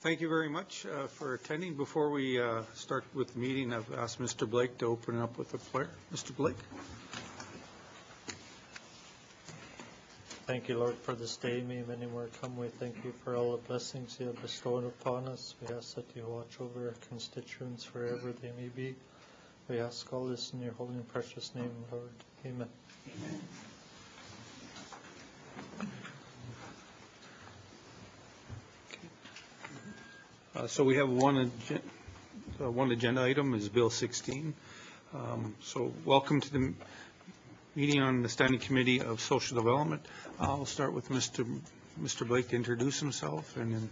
Thank you very much uh, for attending. Before we uh, start with the meeting, I've asked Mr. Blake to open up with a prayer. Mr. Blake? Thank you, Lord, for this day. May many more come. We thank you for all the blessings you have bestowed upon us. We ask that you watch over our constituents wherever they may be. We ask all this in your holy and precious name, Lord. Amen. Uh, So we have one, agen- uh, one agenda item is Bill 16. Um, So welcome to the meeting on the Standing Committee of Social Development. I'll start with Mr. Mr. Blake to introduce himself, and then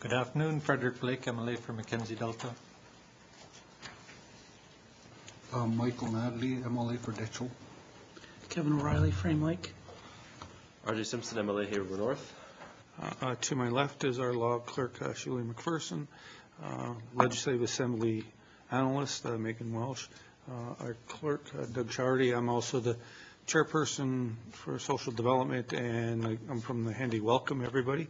Good afternoon, Frederick Blake, MLA for Mackenzie Delta. Uh, Michael Nadli, MLA for Deh Cho. Kevin O'Reilly, Frame Lake. RJ Simpson, MLA here Hay River North. Uh, uh, To my left is our law clerk, uh, Shirley McPherson, uh, Legislative Assembly Analyst, uh, Megan Welsh, uh, our clerk, uh, Doug Schauerte. I'm also the chairperson for social development, and I'm from Nahendeh Welcome, everybody.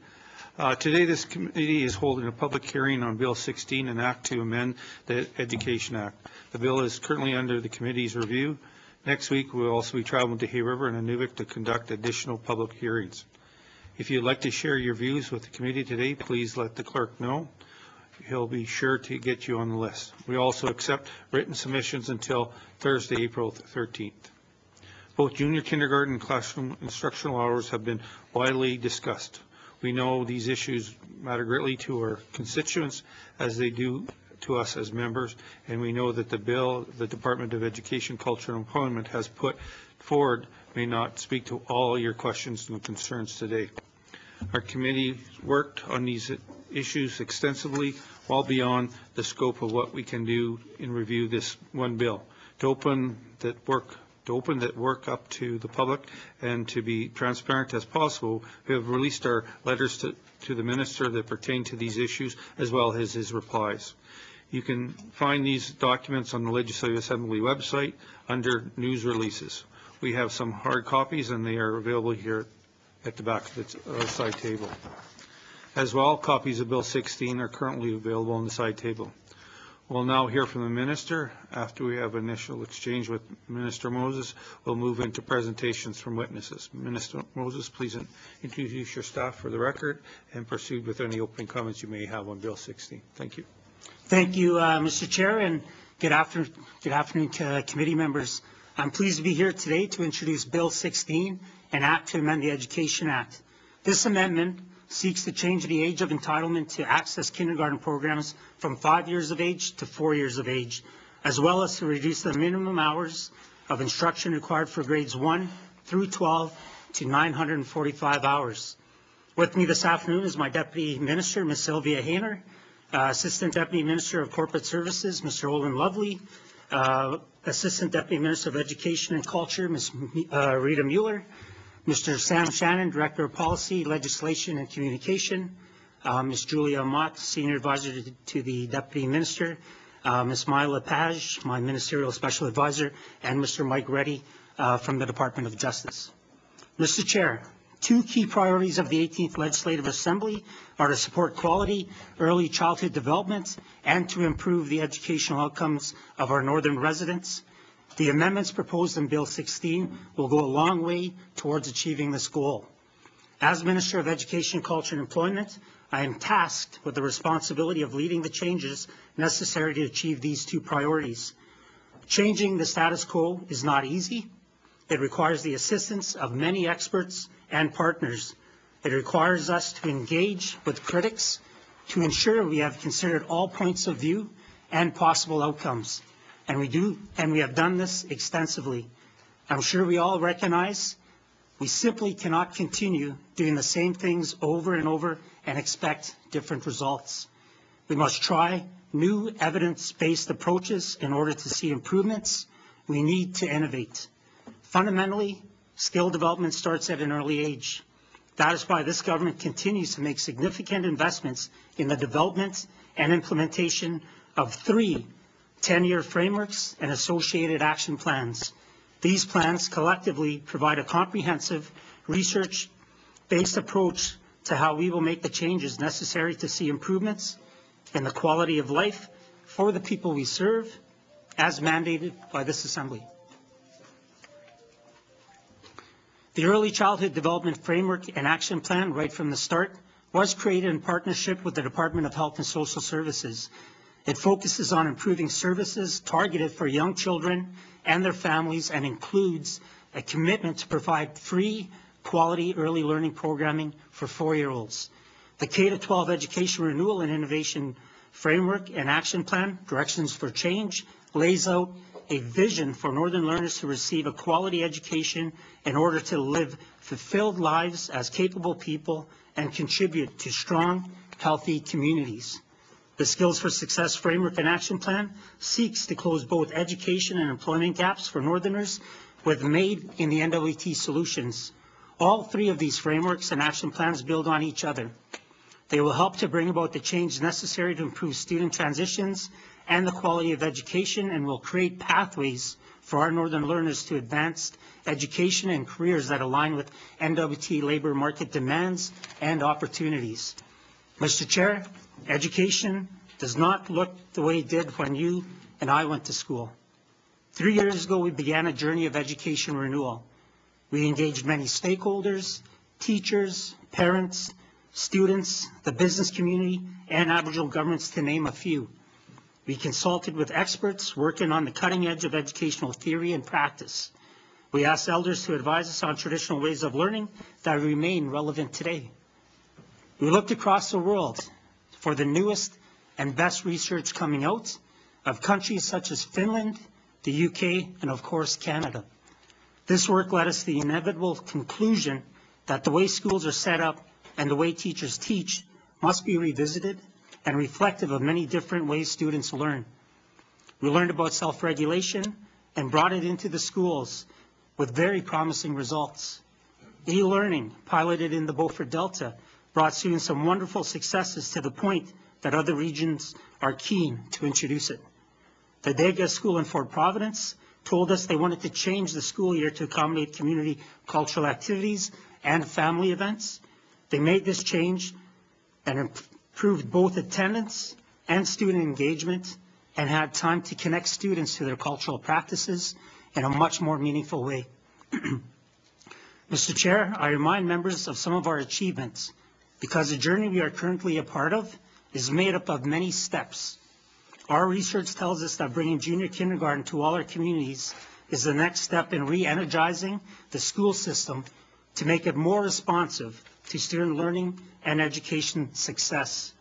Uh, Today, this committee is holding a public hearing on Bill 16, an act to amend the Education Act. The bill is currently under the committee's review. Next week, we'll also be traveling to Hay River and Inuvik to conduct additional public hearings. If you'd like to share your views with the committee today, please let the clerk know. He'll be sure to get you on the list. We also accept written submissions until Thursday, April 13th. Both junior kindergarten and classroom instructional hours have been widely discussed. We know these issues matter greatly to our constituents as they do to us as members, and we know that the bill the Department of Education, Culture, and Employment has put forward may not speak to all your questions and concerns today. Our committee worked on these issues extensively, well beyond the scope of what we can do in review this one bill. To open that work, to open that work up to the public and to be transparent as possible, we have released our letters to, to the minister that pertain to these issues, as well as his replies. You can find these documents on the Legislative Assembly website under news releases. We have some hard copies, and they are available here at the back of the uh, side table. As well, copies of Bill 16 are currently available on the side table. We'll now hear from the minister. After we have initial exchange with Minister Moses, we'll move into presentations from witnesses. Minister Moses, please introduce your staff for the record and proceed with any opening comments you may have on Bill 16. Thank you. Thank you, uh, Mr. Chair, and good afternoon, good afternoon to committee members. I'm pleased to be here today to introduce Bill 16, an act to amend the Education Act. This amendment seeks to change the age of entitlement to access kindergarten programs from five years of age to four years of age, as well as to reduce the minimum hours of instruction required for grades 1 through 12 to 945 hours. With me this afternoon is my Deputy Minister, Ms. Sylvia Haener, uh, Assistant Deputy Minister of Corporate Services, Mr. Olin Lovely, uh, Assistant Deputy Minister of Education and Culture, Ms. M- uh, Rita Mueller, Mr. Sam Shannon, Director of Policy, Legislation and Communication, uh, Ms. Julia Mott, Senior Advisor to- to the Deputy Minister, uh, Ms. Myla Page, my Ministerial Special Advisor, and Mr. Mike Reddy uh, from the Department of Justice. Mr. Chair, two key priorities of the 18th Legislative Assembly are to support quality early childhood development and to improve the educational outcomes of our northern residents. The amendments proposed in Bill 16 will go a long way towards achieving this goal. As Minister of Education, Culture, and Employment, I am tasked with the responsibility of leading the changes necessary to achieve these two priorities. Changing the status quo is not easy. It requires the assistance of many experts and partners. It requires us to engage with critics to ensure we have considered all points of view and possible outcomes. And we do, and we have done this extensively. I'm sure we all recognize we simply cannot continue doing the same things over and over and expect different results. We must try new evidence-based approaches in order to see improvements. We need to innovate. Fundamentally, skill development starts at an early age. That is why this government continues to make significant investments in the development and implementation of three 10-year frameworks and associated action plans. These plans collectively provide a comprehensive, research-based approach to how we will make the changes necessary to see improvements in the quality of life for the people we serve as mandated by this Assembly. The Early Childhood Development Framework and Action Plan, right from the start, was created in partnership with the Department of Health and Social Services. It focuses on improving services targeted for young children and their families and includes a commitment to provide free, quality early learning programming for four-year-olds. The K-12 Education Renewal and Innovation Framework and Action Plan, Directions for Change, lays out a vision for Northern learners to receive a quality education in order to live fulfilled lives as capable people and contribute to strong, healthy communities. The Skills for Success Framework and Action Plan seeks to close both education and employment gaps for Northerners with Made in the NWT solutions. All three of these frameworks and action plans build on each other. They will help to bring about the change necessary to improve student transitions and the quality of education and will create pathways for our Northern learners to advanced education and careers that align with NWT labor market demands and opportunities. Mr. Chair, education does not look the way it did when you and I went to school. Three years ago, we began a journey of education renewal. We engaged many stakeholders, teachers, parents, students, the business community, and Aboriginal governments, to name a few. We consulted with experts working on the cutting edge of educational theory and practice. We asked elders to advise us on traditional ways of learning that remain relevant today. We looked across the world for the newest and best research coming out of countries such as Finland, the UK, and of course Canada. This work led us to the inevitable conclusion that the way schools are set up and the way teachers teach must be revisited and reflective of many different ways students learn. We learned about self-regulation and brought it into the schools with very promising results. E-learning, piloted in the Beaufort Delta, brought students some wonderful successes to the point that other regions are keen to introduce it. The Deh Gah School in Fort Providence told us they wanted to change the school year to accommodate community cultural activities and family events. They made this change and improved both attendance and student engagement and had time to connect students to their cultural practices in a much more meaningful way. Mr. Chair, I remind members of some of our achievements because the journey we are currently a part of is made up of many steps. Our research tells us that bringing junior kindergarten to all our communities is the next step in re-energizing the school system to make it more responsive to student learning and education success.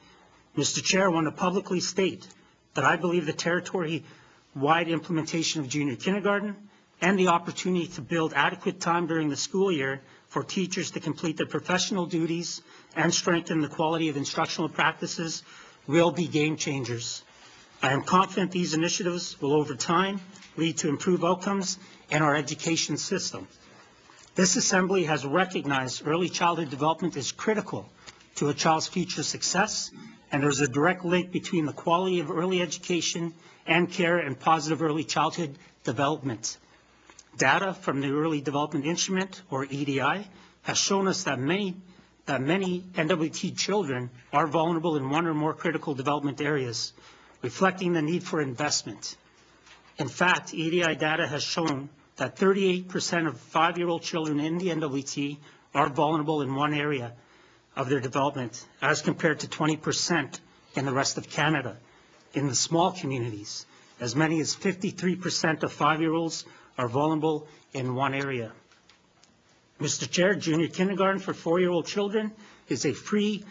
Mr. Chair, I want to publicly state that I believe the territory-wide implementation of junior kindergarten and the opportunity to build adequate time during the school year for teachers to complete their professional duties and strengthen the quality of instructional practices will be game changers. I am confident these initiatives will over time lead to improved outcomes in our education system. This Assembly has recognized early childhood development is critical to a child's future success, and there's a direct link between the quality of early education and care and positive early childhood development. Data from the Early Development Instrument, or EDI, has shown us that many, that many NWT children are vulnerable in one or more critical development areas, reflecting the need for investment. In fact, EDI data has shown that 38% of five-year-old children in the NWT are vulnerable in one area of their development, as compared to 20% in the rest of Canada. In the small communities, as many as 53% of five-year-olds are vulnerable in one area. Mr. Chair, junior kindergarten for four-year-old children is a free,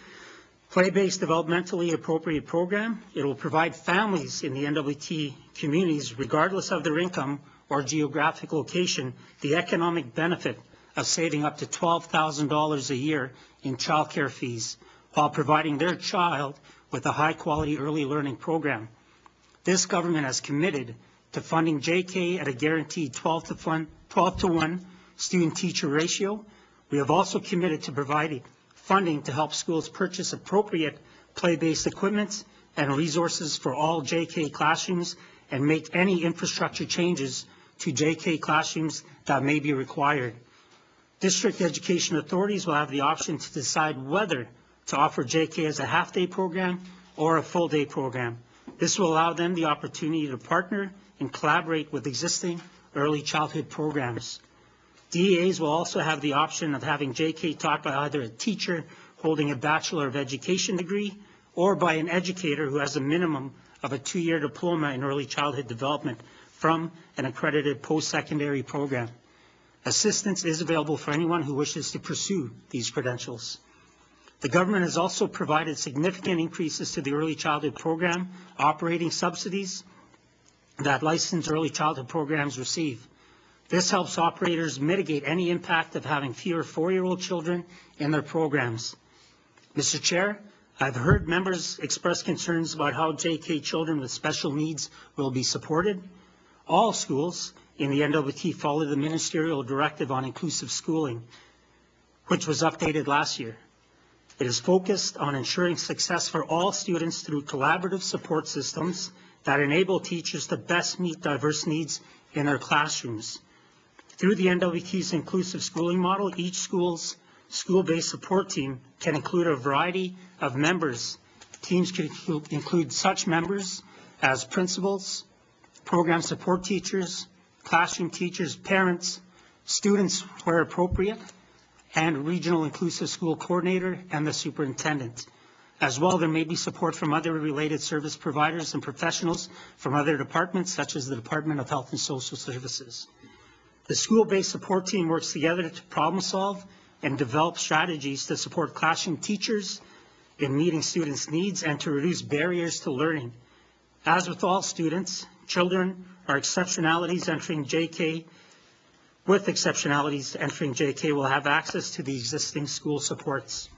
play-based, developmentally appropriate program. It will provide families in the NWT communities, regardless of their income or geographic location, the economic benefit of saving up to $12,000 a year in childcare fees while providing their child with a high-quality early learning program. This government has committed to funding JK at a guaranteed 12 to, fun, 12 to 1 student-teacher ratio. We have also committed to providing funding to help schools purchase appropriate play-based equipment and resources for all JK classrooms and make any infrastructure changes to JK classrooms that may be required. District education authorities will have the option to decide whether to offer JK as a half-day program or a full-day program. This will allow them the opportunity to partner and collaborate with existing early childhood programs. DEAs will also have the option of having JK taught by either a teacher holding a Bachelor of Education degree or by an educator who has a minimum of a two-year diploma in early childhood development from an accredited post-secondary program. Assistance is available for anyone who wishes to pursue these credentials. The government has also provided significant increases to the early childhood program operating subsidies that licensed early childhood programs receive. This helps operators mitigate any impact of having fewer four-year-old children in their programs. Mr. Chair, I've heard members express concerns about how JK children with special needs will be supported. All schools in the NWT follow the ministerial directive on inclusive schooling, which was updated last year. It is focused on ensuring success for all students through collaborative support systems that enable teachers to best meet diverse needs in their classrooms. Through the NWT's inclusive schooling model, each school's school-based support team can include a variety of members. Teams can include- such members as principals, program support teachers, classroom teachers, parents, students where appropriate, and regional inclusive school coordinator and the superintendent. As well, there may be support from other related service providers and professionals from other departments, such as the Department of Health and Social Services. The school-based support team works together to problem solve and develop strategies to support classroom teachers in meeting students' needs and to reduce barriers to learning. As with all students, children are exceptionalities entering JK, with exceptionalities entering JK will have access to the existing school supports.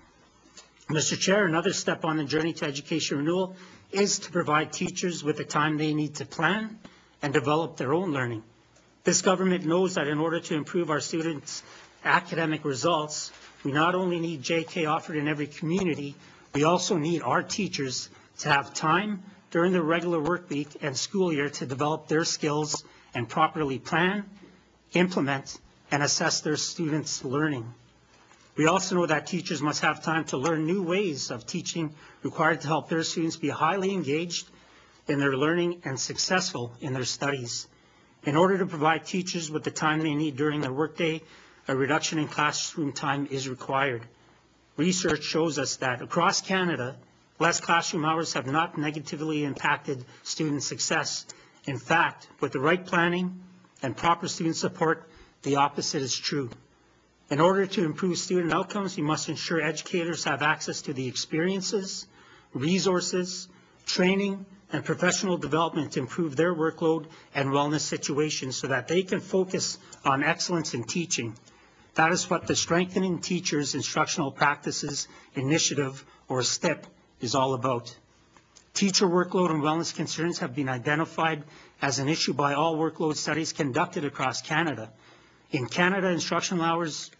Mr. Chair, another step on the journey to education renewal is to provide teachers with the time they need to plan and develop their own learning. This government knows that in order to improve our students' academic results, we not only need JK offered in every community, we also need our teachers to have time during the regular work week and school year to develop their skills and properly plan, implement, and assess their students' learning. We also know that teachers must have time to learn new ways of teaching required to help their students be highly engaged in their learning and successful in their studies. In order to provide teachers with the time they need during their workday, a reduction in classroom time is required. Research shows us that across Canada, less classroom hours have not negatively impacted student success. In fact, with the right planning and proper student support, the opposite is true. In order to improve student outcomes, we must ensure educators have access to the experiences, resources, training, and professional development to improve their workload and wellness situations so that they can focus on excellence in teaching. That is what the Strengthening Teachers Instructional Practices Initiative, or STIP, is all about. Teacher workload and wellness concerns have been identified as an issue by all workload studies conducted across Canada. In Canada, instructional hours,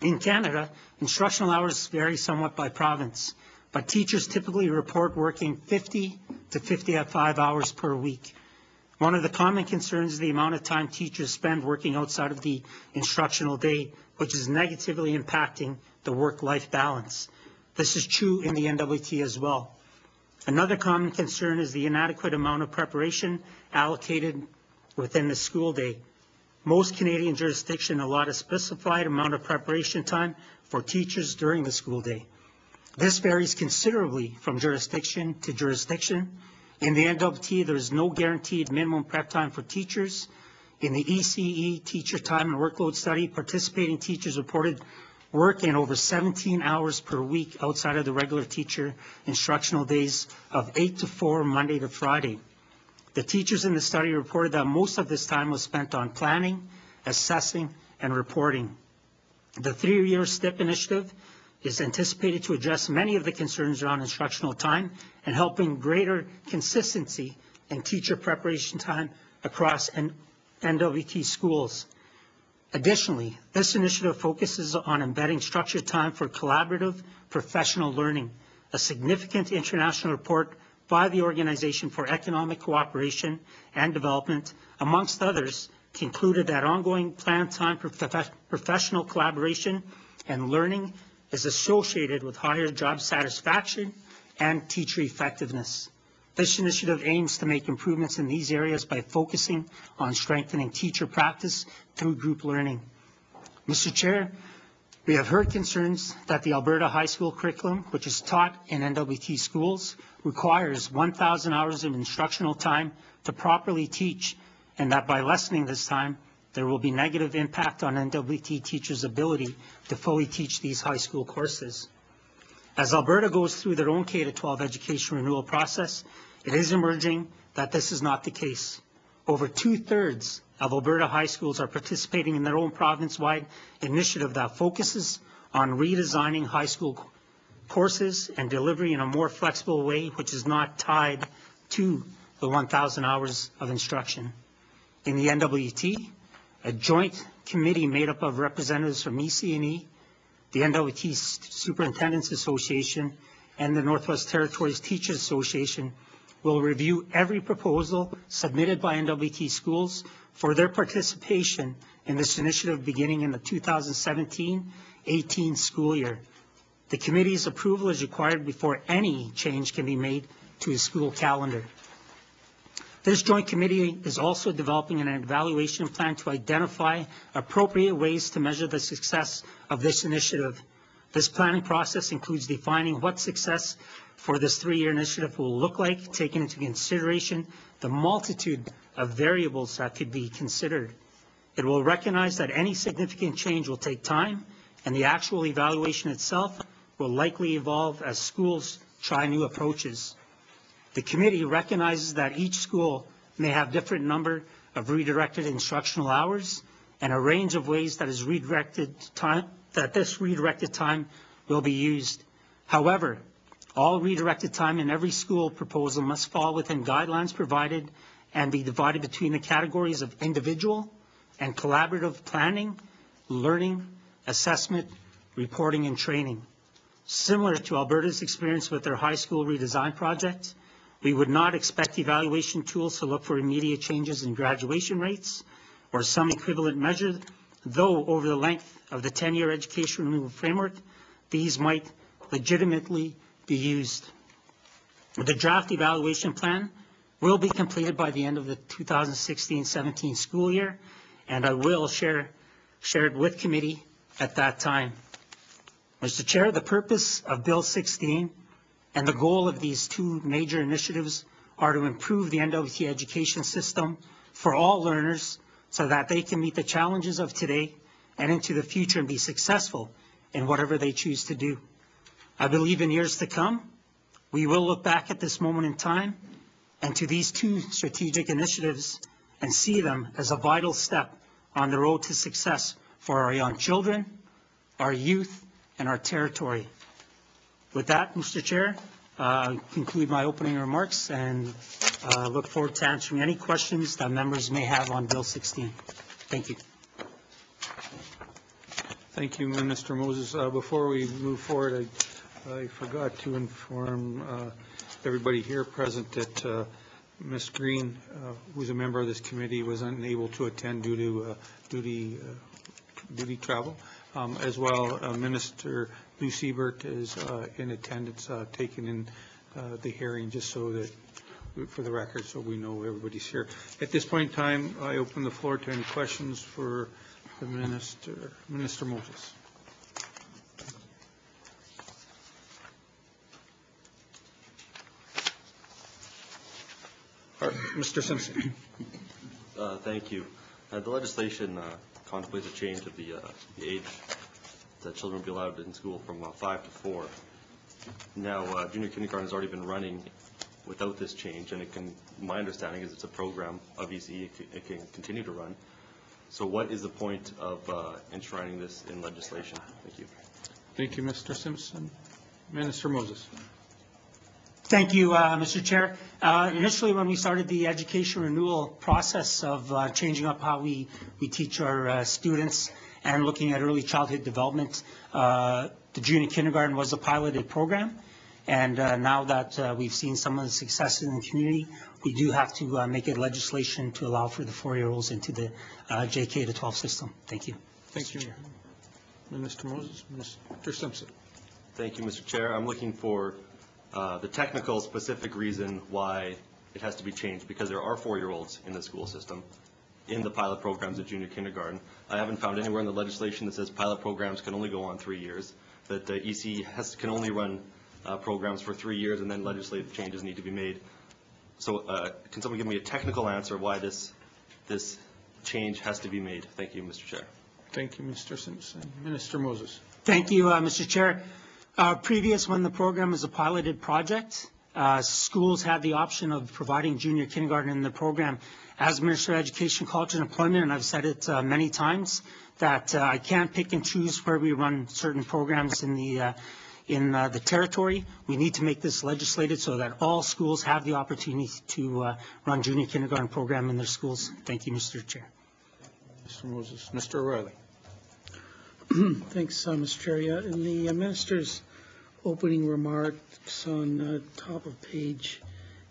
in Canada, instructional hours vary somewhat by province, but teachers typically report working 50 to 55 hours per week. One of the common concerns is the amount of time teachers spend working outside of the instructional day, which is negatively impacting the work-life balance. This is true in the NWT as well. Another common concern is the inadequate amount of preparation allocated within the school day. Most Canadian jurisdictions allot a specified amount of preparation time for teachers during the school day. This varies considerably from jurisdiction to jurisdiction. In the NWT, there is no guaranteed minimum prep time for teachers. In the ECE Teacher Time and Workload Study, participating teachers reported work in over 17 hours per week outside of the regular teacher instructional days of 8 to 4, Monday to Friday. The teachers in the study reported that most of this time was spent on planning, assessing, and reporting. The three-year STIP initiative is anticipated to address many of the concerns around instructional time and helping greater consistency in teacher preparation time across NWT schools. Additionally, this initiative focuses on embedding structured time for collaborative professional learning. A significant international report by the Organization for Economic Cooperation and Development, amongst others, concluded that ongoing planned time for prof- professional collaboration and learning is associated with higher job satisfaction and teacher effectiveness. This initiative aims to make improvements in these areas by focusing on strengthening teacher practice through group learning. Mr. Chair, we have heard concerns that the Alberta high school curriculum, which is taught in NWT schools, requires 1,000 hours of instructional time to properly teach, and that by lessening this time, there will be negative impact on NWT teachers' ability to fully teach these high school courses. As Alberta goes through their own K-12 education renewal process, it is emerging that this is not the case. Over two-thirds of Alberta high schools are participating in their own province-wide initiative that focuses on redesigning high school courses and delivery in a more flexible way, which is not tied to the 1,000 hours of instruction. In the NWT, a joint committee made up of representatives from EC&E, the NWT Superintendents Association, and the Northwest Territories Teachers Association will review every proposal submitted by NWT schools for their participation in this initiative beginning in the 2017-18 school year. The committee's approval is required before any change can be made to a school calendar. This joint committee is also developing an evaluation plan to identify appropriate ways to measure the success of this initiative. This planning process includes defining what success for this three-year initiative will look like, taking into consideration the multitude of variables that could be considered. It will recognize that any significant change will take time, and the actual evaluation itself will likely evolve as schools try new approaches. The committee recognizes that each school may have different number of redirected instructional hours and a range of ways that is redirected time, that this redirected time will be used. However, all redirected time in every school proposal must fall within guidelines provided and be divided between the categories of individual and collaborative planning, learning, assessment, reporting, and training. Similar to Alberta's experience with their high school redesign project, we would not expect evaluation tools to look for immediate changes in graduation rates or some equivalent measure, though over the length of the 10-year education renewal framework, these might legitimately be used. The draft evaluation plan will be completed by the end of the 2016-17 school year, and I will share, share it with committee at that time. Mr. Chair, the purpose of Bill 16 and the goal of these two major initiatives are to improve the NWT education system for all learners so that they can meet the challenges of today and into the future and be successful in whatever they choose to do. I believe in years to come, we will look back at this moment in time and to these two strategic initiatives and see them as a vital step on the road to success for our young children, our youth, and our territory. With that, Mr. Chair, uh, conclude my opening remarks and uh, look forward to answering any questions that members may have on Bill 16. Thank you. Thank you, Minister Moses. Uh, Before we move forward, I I forgot to inform uh, everybody here present that uh, Ms. Green, uh, who's a member of this committee, was unable to attend due to uh, duty, uh, duty travel. Um, As well, uh, Minister Lou Sebert is uh, in attendance, uh, taking in uh, the hearing, just so that, for the record, so we know everybody's here. At this point in time, I open the floor to any questions for the minister, Minister Moses. Mr. Simpson. Uh, Thank you. Uh, The legislation uh, contemplates a change of the uh, the age that children will be allowed in school from uh, five to four. Now, uh, junior kindergarten has already been running without this change, and it can, my understanding is it's a program of ECE, it ca- it can continue to run. So what is the point of uh, enshrining this in legislation? Thank you. Thank you, Mr. Simpson. Minister Moses. Thank you, uh, Mr. Chair. Uh, Initially, when we started the education renewal process of uh, changing up how we, we teach our uh, students and looking at early childhood development, uh, the junior kindergarten was a piloted program. And uh, now that uh, we've seen some of the success in the community, we do have to uh, make it legislation to allow for the four-year-olds into the uh, JK to 12 system. Thank you. Thank you. Chair. Minister Moses, Mr. Simpson. Thank you, Mr. Chair. I'm looking for uh, the technical specific reason why it has to be changed, because there are four-year-olds in the school system, in the pilot programs of junior kindergarten. I haven't found anywhere in the legislation that says pilot programs can only go on three years, that the EC has, can only run uh, programs for three years, and then legislative changes need to be made. So uh, can someone give me a technical answer why this, this change has to be made? Thank you, Mr. Chair. Thank you, Mr. Simpson. Minister Moses. Thank you, uh, Mr. Chair. Uh, Previous, when the program was a piloted project, uh, schools had the option of providing junior kindergarten in the program. As Minister of Education, Culture and Employment, and I've said it uh, many times, that uh, I can't pick and choose where we run certain programs in the, uh, in uh, the territory. We need to make this legislated so that all schools have the opportunity to run junior kindergarten program in their schools. Thank you, Mr. Chair. Mr. Moses. Mr. O'Reilly. Thanks, uh, Mr. Chair. Yeah, In the uh, minister's opening remarks on uh, top of page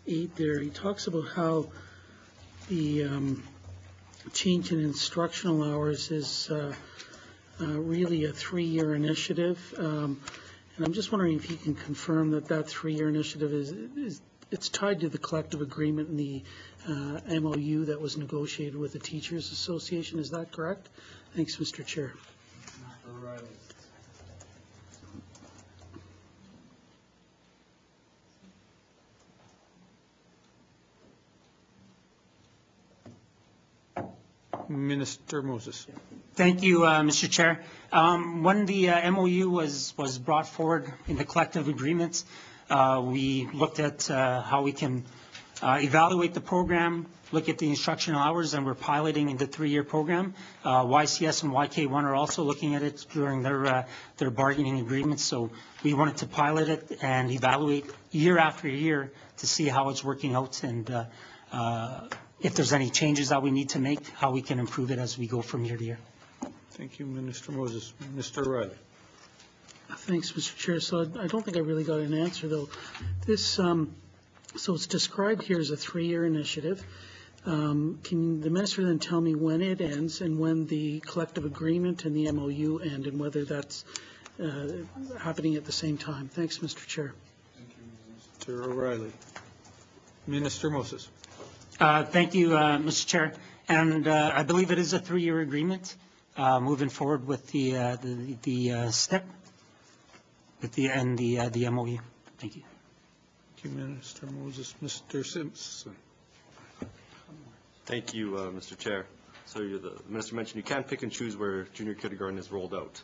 eight there, he talks about how the um, change in instructional hours is uh, uh, really a three-year initiative. Um, And I'm just wondering if you can confirm that that three-year initiative is, is it's tied to the collective agreement in the uh, MOU that was negotiated with the Teachers Association. Is that correct? Thanks, Mr. Chair. Minister Moses. Thank you, uh, Mr. Chair. Um, When the uh, MOU was, was brought forward in the collective agreements, uh, we looked at uh, how we can uh, evaluate the program, look at the instructional hours, and we're piloting in the three-year program. Uh, YCS and YK1 are also looking at it during their, their bargaining agreements. So we wanted to pilot it and evaluate year after year to see how it's working out and if there's any changes that we need to make, how we can improve it as we go from year to year. Thank you, Minister Moses. Mr. O'Reilly. Thanks, Mr. Chair. So I I don't think I really got an answer, though. This, um, so it's described here as a three-year initiative. Um, Can the minister then tell me when it ends and when the collective agreement and the MOU end, and whether that's uh, happening at the same time? Thanks, Mr. Chair. Thank you, Mr. O'Reilly. Minister Moses. Uh, Thank you, uh, Mr. Chair. And uh, I believe it is a three-year agreement uh, moving forward with the, uh, the the uh, STIP, with the, and the, uh, the MOU. Thank you. Thank you, Minister Moses. Mr. Simpson. Thank you, uh, Mr. Chair. So you're the the minister mentioned you can't pick and choose where junior kindergarten is rolled out.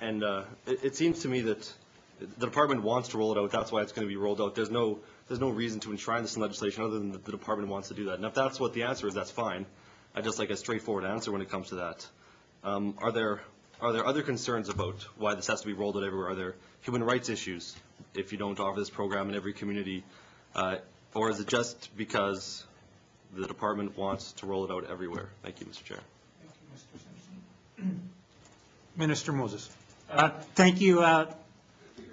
And uh, it it seems to me that the department wants to roll it out, that's why it's going to be rolled out. There's no, there's no reason to enshrine this in legislation other than that the department wants to do that. And if that's what the answer is, that's fine. I'd just like a straightforward answer when it comes to that. Um, Are there, are there other concerns about why this has to be rolled out everywhere? Are there human rights issues if you don't offer this program in every community? Uh, Or is it just because the department wants to roll it out everywhere? Thank you, Mr. Chair. Thank you, Mr. Simpson. Minister Moses. Uh, Thank you, uh,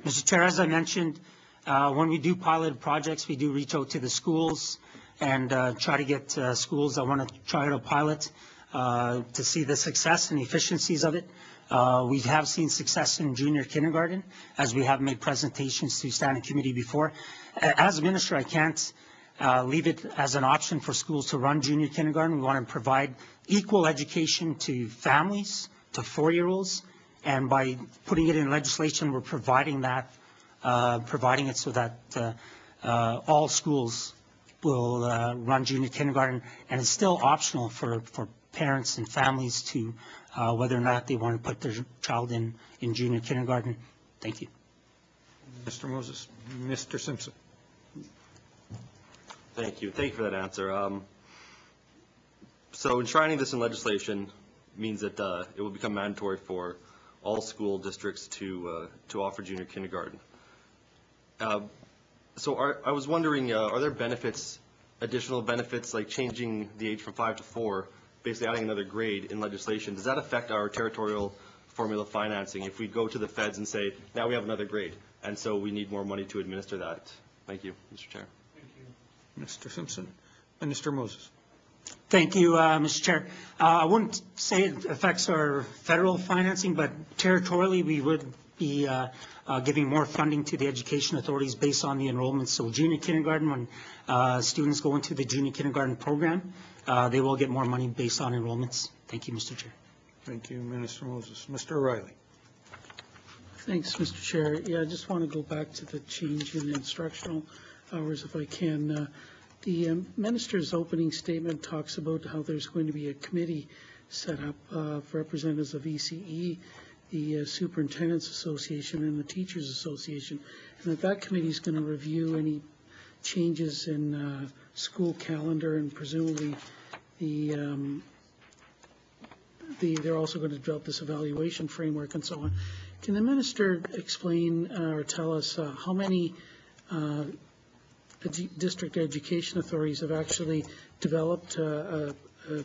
Mr. Chair. As I mentioned, uh, when we do pilot projects, we do reach out to the schools and uh, try to get uh, schools that want to try out a pilot uh, to see the success and efficiencies of it. Uh, We have seen success in junior kindergarten, as we have made presentations to standing committee before. As a minister, I can't uh, leave it as an option for schools to run junior kindergarten. We want to provide equal education to families, to four-year-olds, and by putting it in legislation, we're providing that, providing it so that uh, uh, all schools will uh, run junior kindergarten, and it's still optional for, for parents and families to, uh, whether or not they want to put their child in, in junior kindergarten. Thank you. Mr. Moses. Mr. Simpson. Thank you. Thank you for that answer. Um, So enshrining this in legislation means that uh, it will become mandatory for all school districts to, uh, to offer junior kindergarten. Uh, So are, I was wondering, uh, are there benefits, additional benefits, like changing the age from five to four, basically adding another grade in legislation? Does that affect our territorial formula financing? If we go to the feds and say, now we have another grade, and so we need more money to administer that. Thank you, Mr. Chair. Thank you. Mr. Simpson. Minister Moses. Thank you, uh, Mr. Chair. Uh, I wouldn't say it affects our federal financing, but territorially, we would be uh, uh, giving more funding to the education authorities based on the enrollments. So junior kindergarten, when uh, students go into the junior kindergarten program, uh, they will get more money based on enrollments. Thank you, Mr. Chair. Thank you, Minister Moses. Mr. O'Reilly. Thanks, Mr. Chair. Yeah, I just want to go back to the change in instructional hours if I can. Uh, The um, minister's opening statement talks about how there's going to be a committee set up uh, for representatives of ECE, the uh, Superintendent's Association, and the Teachers Association, and that that committee is going to review any changes in uh, school calendar and presumably the um, the, they're also going to develop this evaluation framework and so on. Can the minister explain uh, or tell us uh, how many uh, district education authorities have actually developed uh, a, a,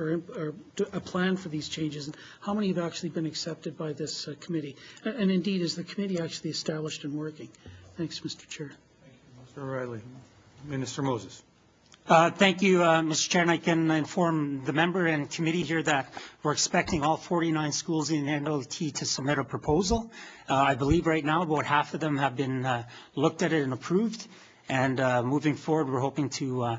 or, or d- a plan for these changes? and How many have actually been accepted by this uh, committee? A- And indeed, is the committee actually established and working? Thanks, Mr. Chair. Thank you, Mr. O'Reilly. Minister Moses. Uh, Thank you, uh, Mr. Chair, and I can inform the member and committee here that we're expecting all 49 schools in the NWT to submit a proposal. Uh, I believe right now about half of them have been uh, looked at it and approved, and uh, moving forward, we're hoping to uh,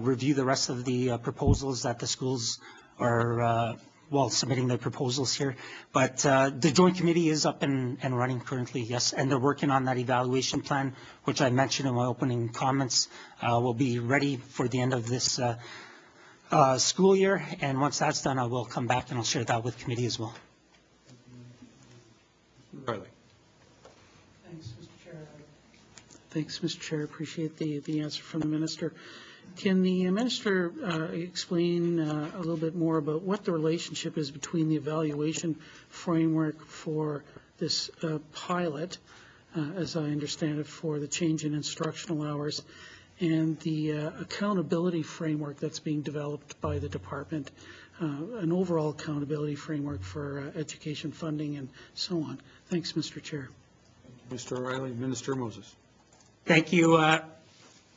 review the rest of the uh, proposals that the schools are, uh, well, submitting their proposals here. But uh, the joint committee is up and and running currently, yes, and they're working on that evaluation plan, which I mentioned in my opening comments, uh, will be ready for the end of this uh, uh, school year. And once that's done, I will come back and I'll share that with committee as well. O'Reilly. Thanks, Mr. Chair. Thanks, Mr. Chair. Appreciate the, the answer from the minister. Can the minister uh, explain uh, a little bit more about what the relationship is between the evaluation framework for this uh, pilot, uh, as I understand it, for the change in instructional hours, and the uh, accountability framework that's being developed by the department, uh, an overall accountability framework for uh, education funding and so on? Thanks, Mr. Chair. Mr. O'Reilly. Minister Moses. Thank you, uh,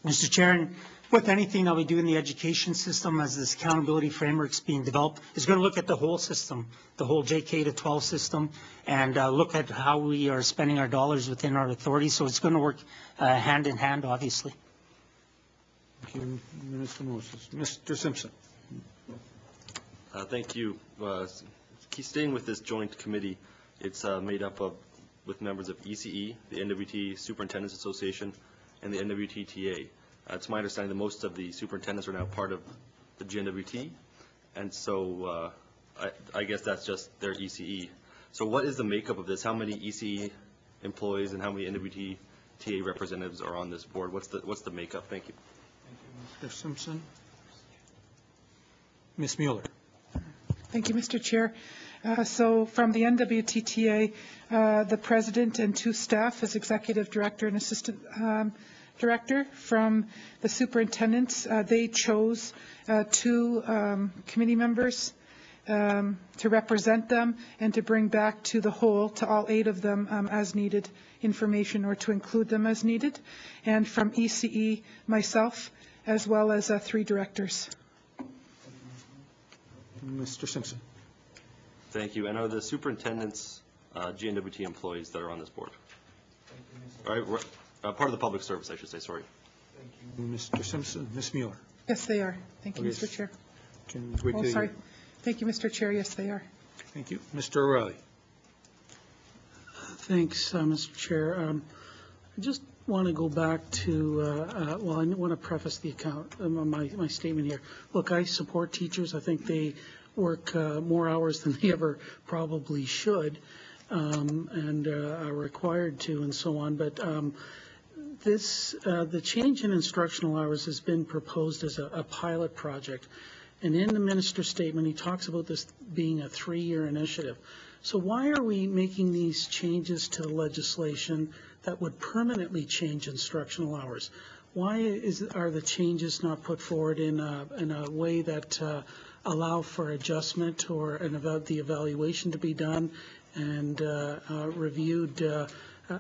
Mr. Chair. And With anything that we do in the education system, as this accountability framework is being developed, is going to look at the whole system, the whole JK to 12 system, and uh, look at how we are spending our dollars within our authority. So it's going to work uh, hand in hand, obviously. Thank you, Minister Moses. Mr. Simpson. Uh, Thank you. Uh, Staying with this joint committee, it's uh, made up of, with members of ECE, the NWT Superintendent's Association, and the NWTTA. Uh, It's my understanding that most of the superintendents are now part of the GNWT, and so uh, I I guess that's just their ECE. So what is the makeup of this? How many ECE employees and how many NWTTA representatives are on this board? What's the, what's the makeup? Thank you. Mr. Simpson. Ms. Mueller. Thank you, Mr. Chair. Uh, So from the NWTTA, uh, the president and two staff as executive director and assistant um, director. From the superintendents, uh, they chose uh, two um, committee members um, to represent them and to bring back to the whole, to all eight of them um, as needed information or to include them as needed. And from ECE, myself, as well as uh, three directors. Mr. Simpson. Thank you. And are the superintendents uh, GNWT employees that are on this board? All right, we're- uh, part of the public service, I should say, sorry. Mr. Simpson. Ms. Mueller. Yes, they are. Thank you, Okay. Mr. Chair. Can we Oh, till you- sorry. Thank you, Mr. Chair. Yes, they are. Thank you. Mr. O'Reilly. Thanks, uh, Mr. Chair. Um, I just want to go back to, uh, uh, well, I want to preface the account, um, my, my statement here. Look, I support teachers. I think they work uh, more hours than they ever probably should um, and uh, are required to and so on. But um, this, uh, the change in instructional hours has been proposed as a, a pilot project. And in the minister's statement, he talks about this being a three-year initiative. So why are we making these changes to the legislation that would permanently change instructional hours? Why is, are the changes not put forward in a, in a way that uh, allow for adjustment or an, eva- the evaluation to be done and uh, uh, reviewed uh,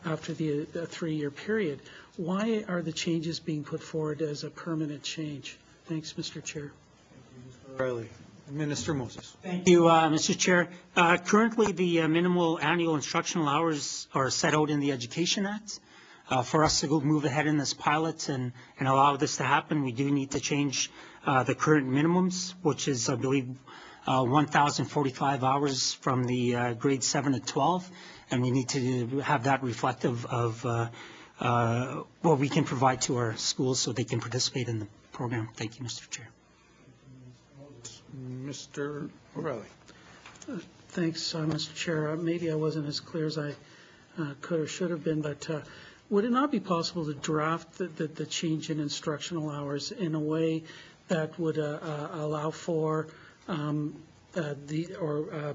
after the three-year period. Why are the changes being put forward as a permanent change? Thanks, Mr. Chair. Riley. Minister Moses. Thank you, uh, Mr. Chair. Uh, Currently, the uh, minimal annual instructional hours are set out in the Education Act. Uh, For us to go move ahead in this pilot and and allow this to happen, we do need to change uh, the current minimums, which is, I believe, uh, 1,045 hours from the uh, grade 7 to 12, and we need to have that reflective of uh, uh, what we can provide to our schools so they can participate in the program. Thank you, Mr. Chair. Mr. O'Reilly. Thanks, uh, Mr. Chair. Uh, Maybe I wasn't as clear as I uh, could or should have been, but uh, would it not be possible to draft the- the the change in instructional hours in a way that would uh, uh, allow for um, uh, the, or uh,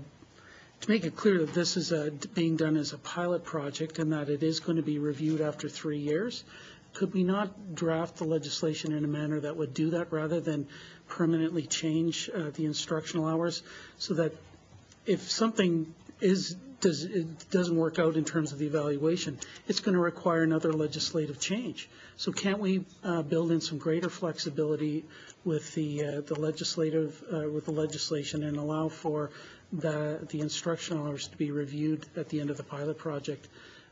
to make it clear that this is uh, being done as a pilot project and that it is going to be reviewed after three years? Could we not draft the legislation in a manner that would do that rather than permanently change uh, the instructional hours so that if something is, does, it doesn't work out in terms of the evaluation, it's going to require another legislative change. So can't we uh, build in some greater flexibility with the, uh, the legislative, uh, with the legislation and allow for the, the instructional hours to be reviewed at the end of the pilot project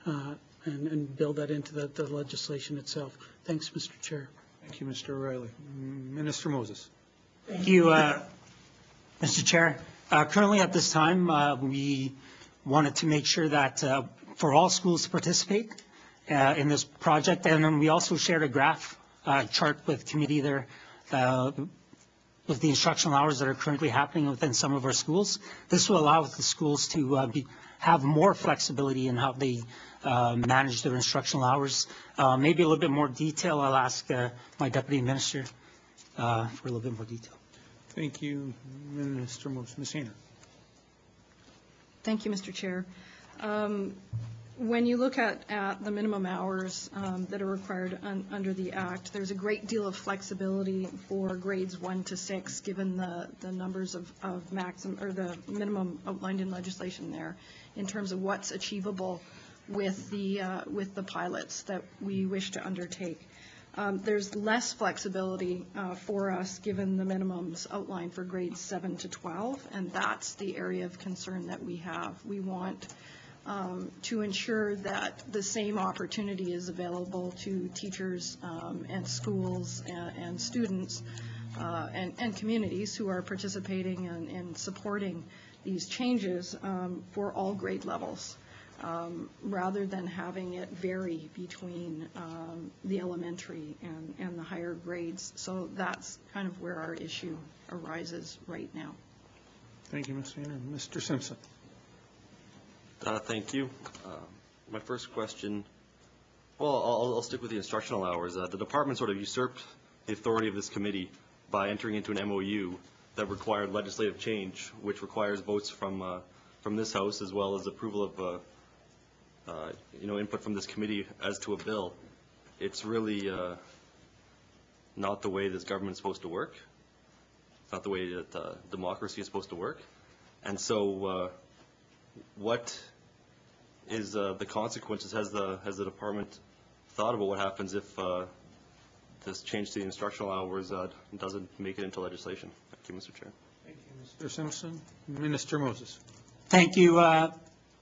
uh, and, and build that into the, the legislation itself? Thanks, Mr. Chair. Thank you, Mr. O'Reilly. Minister Moses. Thank you, uh, Mr. Chair. Uh, Currently, at this time, uh, we wanted to make sure that uh, for all schools to participate uh, in this project, and then we also shared a graph uh, chart with committee there uh, with the instructional hours that are currently happening within some of our schools. This will allow the schools to uh, be, have more flexibility in how they uh, manage their instructional hours. Maybe a little bit more detail, I'll ask my deputy minister for a little bit more detail. Thank you, Minister. Ms. Haener. Thank you, Mr. Chair. Um, When you look at, at the minimum hours um, that are required un- under the Act, there's a great deal of flexibility for grades one to six, given the, the numbers of, of maximum, or the minimum outlined in legislation there, in terms of what's achievable with the, uh, with the pilots that we wish to undertake. Um, There's less flexibility uh, for us, given the minimums outlined for grades 7 to 12, and that's the area of concern that we have. We want um, to ensure that the same opportunity is available to teachers um, and schools and and students uh, and and communities who are participating and and supporting these changes um, for all grade levels um, rather than having it vary between um, the elementary and, and the higher grades. So that's kind of where our issue arises right now. Thank you, Ms. Haener. Mr. Simpson. Uh, Thank you. Uh, My first question, well, I'll I'll stick with the instructional hours. Uh, The department sort of usurped the authority of this committee by entering into an MOU that required legislative change, which requires votes from, uh, from this House as well as approval of, uh, you know, input from this committee as to a bill. It's really uh, not the way this government's supposed to work. It's not the way that uh, democracy is supposed to work. And so uh, what is uh, the consequences? Has the, has the department thought about what happens if uh, this change to the instructional hours uh, doesn't make it into legislation? Thank you, Mr. Chair. Thank you, Mr. Simpson. Minister Moses. Thank you, uh,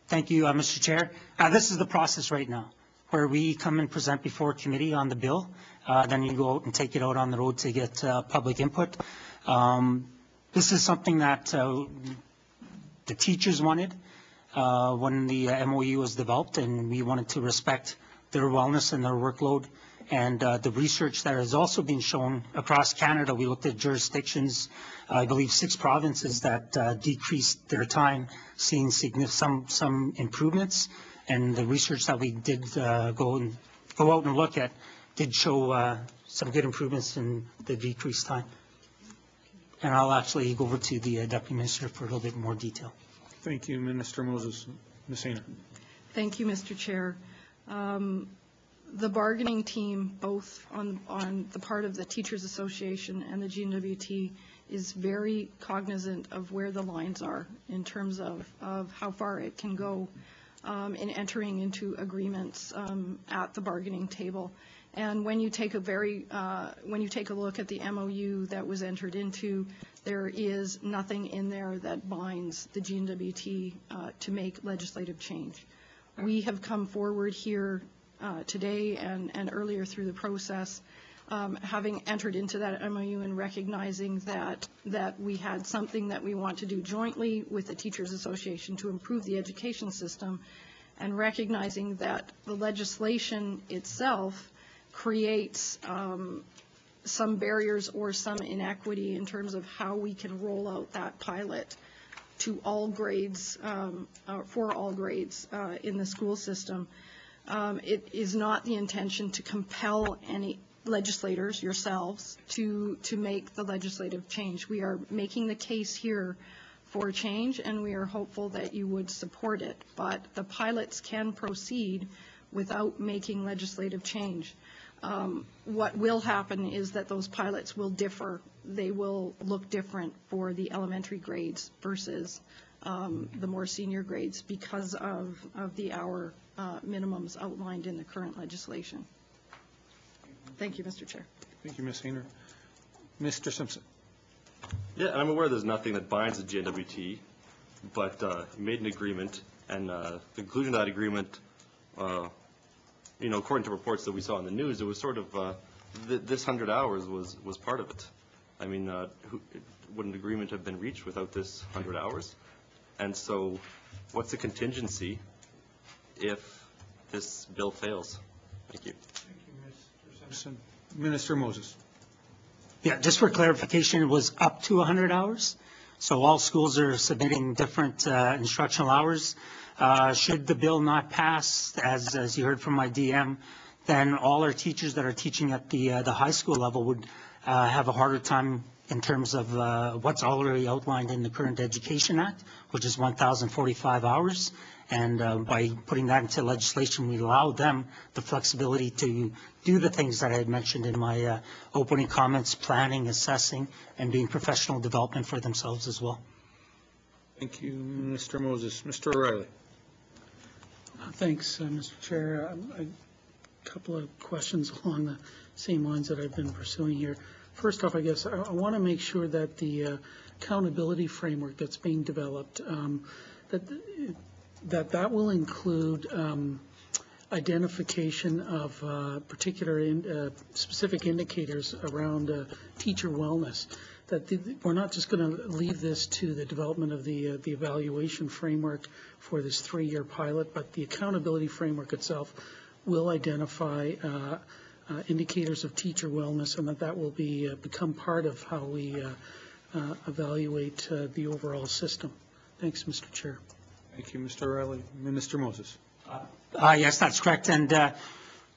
thank you, uh, Mr. Chair. Uh, This is the process right now, where we come and present before committee on the bill, uh, then you go out and take it out on the road to get uh, public input. Um, This is something that uh, the teachers wanted uh, when the MOU was developed, and we wanted to respect their wellness and their workload. And uh, the research that has also been shown across Canada, we looked at jurisdictions, I believe six provinces that uh, decreased their time, seeing significant, some, some improvements. And the research that we did uh, go and, go out and look at did show uh, some good improvements in the decreased time. And I'll actually go over to the uh, Deputy Minister for a little bit more detail. Thank you, Minister Moses. Ms. Haener. Thank you, Mr. Chair. Um, The bargaining team, both on, on the part of the Teachers Association and the GNWT, is very cognizant of where the lines are in terms of, of how far it can go um, in entering into agreements um, at the bargaining table. And when you take a very, uh, when you take a look at the MOU that was entered into, there is nothing in there that binds the GNWT uh, to make legislative change. We have come forward here uh, today and, and earlier through the process, um, having entered into that MOU and recognizing that, that we had something that we want to do jointly with the Teachers Association to improve the education system, and recognizing that the legislation itself creates um, some barriers or some inequity in terms of how we can roll out that pilot to all grades, um, uh, for all grades uh, in the school system. Um, It is not the intention to compel any legislators, yourselves, to, to make the legislative change. We are making the case here for change, and we are hopeful that you would support it. But the pilots can proceed without making legislative change. Um, What will happen is that those pilots will differ. They will look different for the elementary grades versus um, the more senior grades because of, of the hour uh, minimums outlined in the current legislation. Thank you, Mr. Chair. Thank you, Ms. Haener. Mr. Simpson. Yeah, and I'm aware there's nothing that binds the GNWT, but uh, you made an agreement, and uh, the conclusion of that agreement, uh, you know, according to reports that we saw in the news, it was sort of, uh, th- this 100 hours was, was part of it. I mean, uh, who- would an agreement have been reached without this 100 hours? And so, what's the contingency if this bill fails? Thank you. Thank you, Mr. Simpson. Minister Moses. Yeah, just for clarification, it was up to 100 hours. So all schools are submitting different uh, instructional hours. Uh, Should the bill not pass, as, as you heard from my DM, then all our teachers that are teaching at the, uh, the high school level would uh, have a harder time in terms of uh, what's already outlined in the current Education Act, which is 1,045 hours. And uh, by putting that into legislation, we allow them the flexibility to do the things that I had mentioned in my uh, opening comments, planning, assessing, and doing professional development for themselves as well. Thank you, Mr. Moses. Mr. O'Reilly. Thanks, uh, Mr. Chair. Um, A couple of questions along the same lines that I've been pursuing here. First off, I guess, I want to make sure that the uh, accountability framework that's being developed, um, that that that will include um, identification of uh, particular, in- uh, specific indicators around uh, teacher wellness, that the- we're not just going to leave this to the development of the, uh, the evaluation framework for this three-year pilot, but the accountability framework itself will identify uh, indicators of teacher wellness, and that that will be, uh, become part of how we uh, uh, evaluate uh, the overall system. Thanks, Mr. Chair. Thank you, Mr. O'Reilly. Minister Moses. Uh, Yes, that's correct. And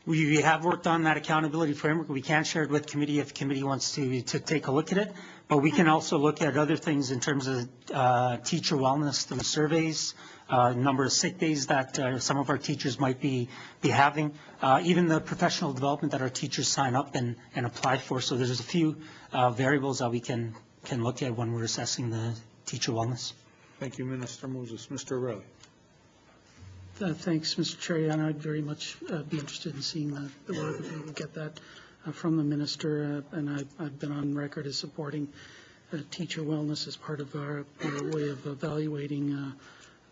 we have worked on that accountability framework. We can share it with committee if committee wants to, to take a look at it. But we can also look at other things in terms of uh, teacher wellness through surveys, uh, number of sick days that uh, some of our teachers might be, be having, uh, even the professional development that our teachers sign up and, and apply for. So there's a few uh, variables that we can, can look at when we're assessing the teacher wellness. Thank you, Minister Moses. Mr. O'Reilly. Uh, Thanks, Mr. Chair, and I'd very much uh, be interested in seeing the the word, if we get that uh, from the minister, uh, and I- I've been on record as supporting uh, teacher wellness as part of our our way of evaluating uh,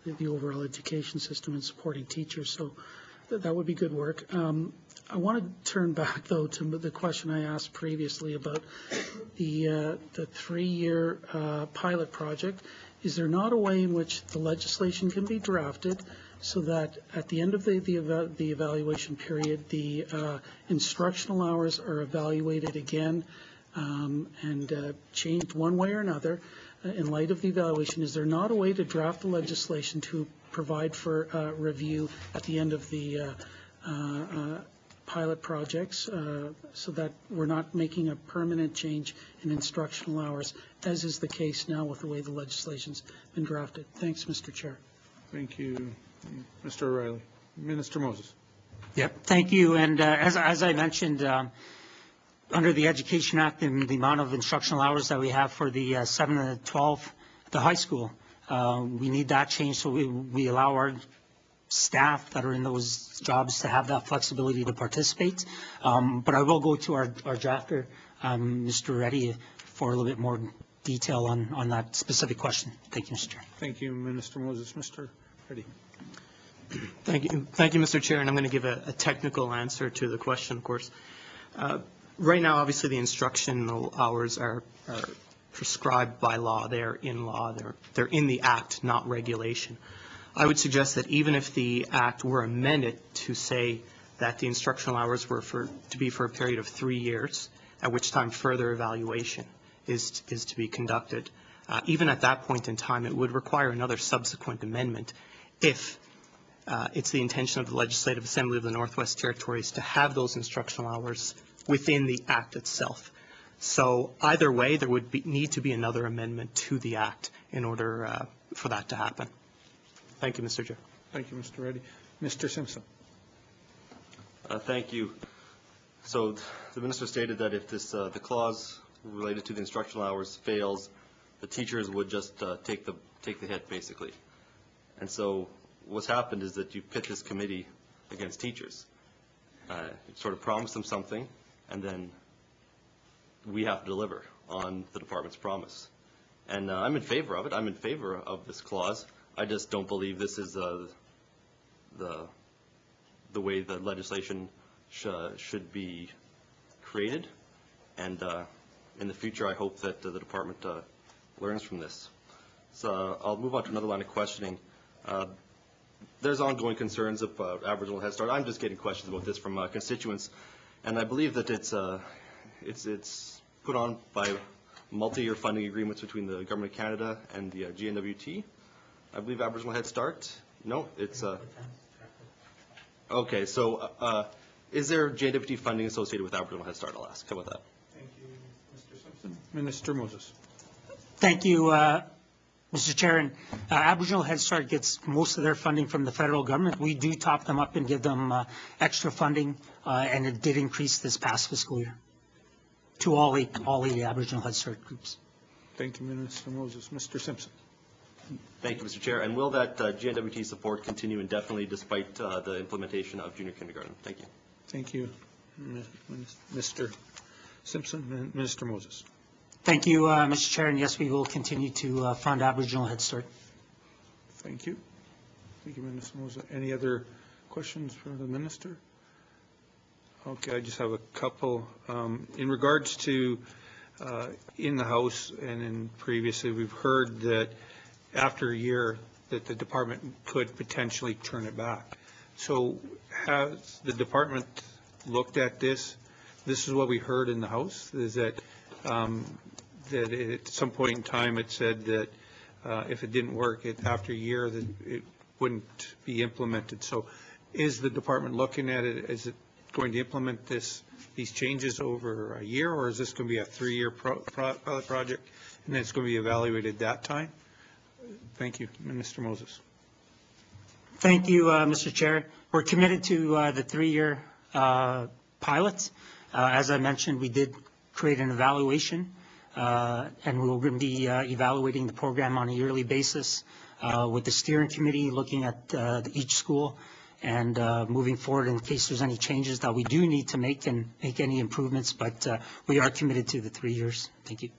the- the overall education system and supporting teachers, so th- that would be good work. Um, I want to turn back, though, to the question I asked previously about the, uh, the three-year uh, pilot project. Is there not a way in which the legislation can be drafted so that at the end of the, the eva- the evaluation period, the uh, instructional hours are evaluated again um, and uh, changed one way or another uh, in light of the evaluation? Is there not a way to draft the legislation to provide for uh, review at the end of the uh, uh, pilot projects so that we're not making a permanent change in instructional hours, as is the case now with the way the legislation's been drafted? Thanks, Mr. Chair. Thank you, Mr. O'Reilly. Minister Moses. Yep, thank you. And uh, as, as I mentioned, um, under the Education Act and the amount of instructional hours that we have for the uh, 7 to 12, at the high school, uh, we need that change so we, we allow our staff that are in those jobs to have that flexibility to participate. Um, But I will go to our our drafter, um, Mr. Reddy, for a little bit more detail on, on that specific question. Thank you, Mr. Chair. Thank you, Minister Moses. Mr. Reddy. Thank you, thank you, Mr. Chair, and I'm going to give a, a technical answer to the question, of course. Uh, Right now, obviously, the instructional hours are, are prescribed by law. They're in law. They're, they're in the act, not regulation. I would suggest that even if the act were amended to say that the instructional hours were for, to be for a period of three years, at which time further evaluation is, is to be conducted, uh, even at that point in time, it would require another subsequent amendment if uh, it's the intention of the Legislative Assembly of the Northwest Territories to have those instructional hours within the act itself. So either way, there would be, need to be another amendment to the act in order uh, for that to happen. Thank you, Mr. Chair. Thank you, Mr. Reddy. Mr. Simpson. Uh, Thank you. So the minister stated that if this, uh, the clause related to the instructional hours fails, the teachers would just uh, take the, take the hit, basically. And so what's happened is that you pit this committee against teachers. Uh, You sort of promise them something, and then we have to deliver on the department's promise. And uh, I'm in favor of it. I'm in favor of this clause. I just don't believe this is uh, the, the way the legislation sh- should be created. And uh, in the future, I hope that uh, the department uh, learns from this. So I'll move on to another line of questioning. Uh, There's ongoing concerns about Aboriginal Head Start. I'm just getting questions about this from uh, constituents. And I believe that it's, uh, it's, it's put on by multi-year funding agreements between the Government of Canada and the uh, GNWT. I believe Aboriginal Head Start? No, it's, uh, okay, so uh, is there GNWT funding associated with Aboriginal Head Start, I'll ask. How about that? Thank you, Mr. Simpson. Minister Moses. Thank you, uh, Mr. Chair. And, uh, Aboriginal Head Start gets most of their funding from the federal government. We do top them up and give them uh, extra funding, uh, and it did increase this past fiscal year to all eight, all eight Aboriginal Head Start groups. Thank you, Minister Moses. Mr. Simpson. Thank you, Mr. Chair. And will that uh, GNWT support continue indefinitely despite uh, the implementation of junior kindergarten? Thank you. Thank you, Mr. Simpson. Min- Minister Moses. Thank you, uh, Mr. Chair, and yes, we will continue to uh, fund Aboriginal Head Start. Thank you. Thank you, Minister Moses. Any other questions for the minister? Okay, I just have a couple. Um, In regards to, uh, in the House and in previously, we've heard that after a year, that the department could potentially turn it back. So has the department looked at this? This is what we heard in the House, is that, um, that at some point in time, it said that uh, if it didn't work, it, after a year, that it wouldn't be implemented. So is the department looking at it, is it going to implement this, these changes over a year, or is this going to be a three-year pro- pro- pilot project, and then it's going to be evaluated that time? Thank you, Mr. Moses. Thank you, uh, Mr. Chair. We're committed to uh, the three-year uh, pilot. Uh, As I mentioned, we did create an evaluation, and we're going to be uh, evaluating the program on a yearly basis uh, with the steering committee, looking at uh, each school and uh, moving forward in case there's any changes that we do need to make and make any improvements, but uh, we are committed to the three years. Thank you.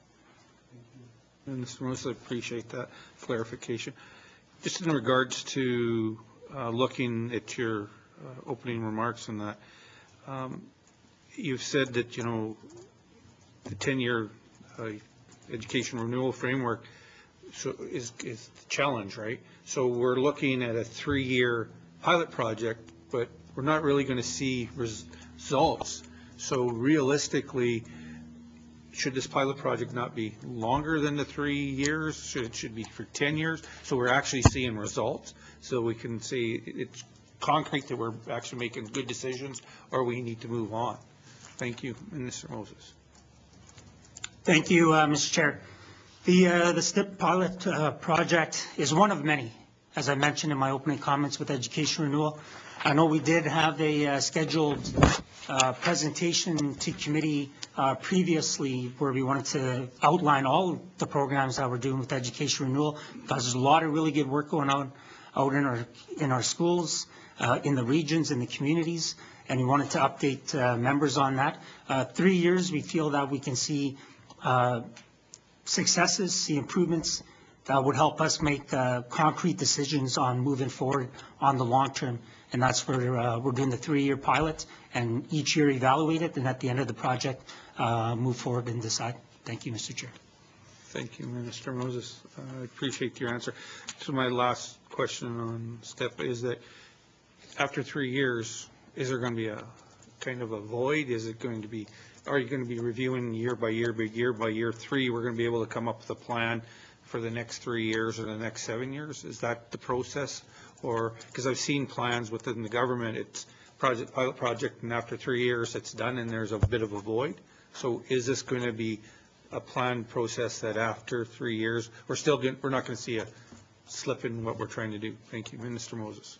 Mr. Moses, I appreciate that clarification. Just in regards to uh, looking at your uh, opening remarks and that, um, you've said that, you know, the 10-year uh, education renewal framework so is, is the challenge, right? So we're looking at a three-year pilot project, but we're not really going to see res- results. So realistically, should this pilot project not be longer than the three years? Should it should be for 10 years? So we're actually seeing results, so we can see it's concrete that we're actually making good decisions, or we need to move on. Thank you, Minister Moses. Thank you, uh, Mr. Chair. The, uh, the STIP pilot uh, project is one of many, as I mentioned in my opening comments with education renewal. I know we did have a uh, scheduled uh, presentation to committee uh, previously where we wanted to outline all the programs that we're doing with education renewal, because there's a lot of really good work going on out in our, in our schools, in the regions, in the communities, and we wanted to update members on that. Three years, we feel that we can see uh, successes, see improvements that would help us make uh, concrete decisions on moving forward on the long term. And that's where uh, we're doing the three-year pilot, and each year evaluate it, and at the end of the project, uh, move forward and decide. Thank you, Mr. Chair. Thank you, Minister Moses. I appreciate your answer. So my last question on STIP is that after three years, is there going to be a kind of a void? Is it going to be, are you going to be reviewing year by year, by year by year three? We're going to be able to come up with a plan for the next three years or the next seven years? Is that the process? Or, because I've seen plans within the government, it's project, pilot project, and after three years, it's done and there's a bit of a void. So is this going to be a planned process that after three years, we're still, going- we're not going to see a slip in what we're trying to do? Thank you. Minister Moses.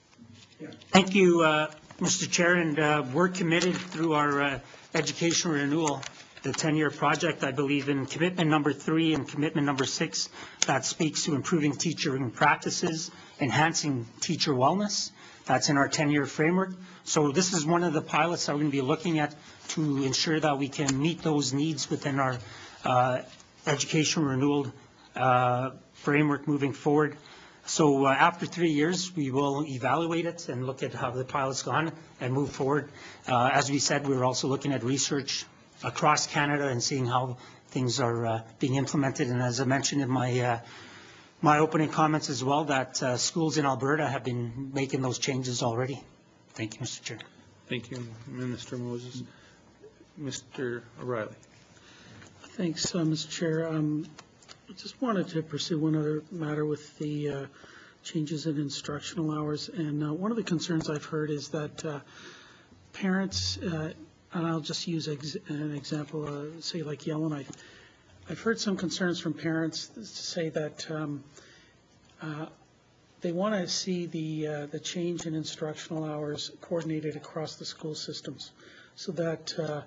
Thank you, uh, Mr. Chair, and uh, we're committed through our uh, education renewal, the 10-year project, I believe in commitment number three and commitment number six, that speaks to improving teaching practices, enhancing teacher wellness. That's in our 10-year framework. So this is one of the pilots that we're going to be looking at to ensure that we can meet those needs within our uh, education renewal uh, framework moving forward. So uh, after three years, we will evaluate it and look at how the pilot's gone and move forward. Uh, As we said, we're also looking at research across Canada and seeing how things are uh, being implemented. And as I mentioned in my, uh, my opening comments as well, that uh, schools in Alberta have been making those changes already. Thank you, Mr. Chair. Thank you, Minister Moses. Mr. O'Reilly. Thanks, uh, Mr. Chair. Um, I just wanted to pursue one other matter with the uh, changes in instructional hours. And uh, one of the concerns I've heard is that uh, parents, uh, and I'll just use ex- an example, uh, say like Yellowknife. I've heard some concerns from parents to say that um, uh, they want to see the, the change in instructional hours coordinated across the school systems so that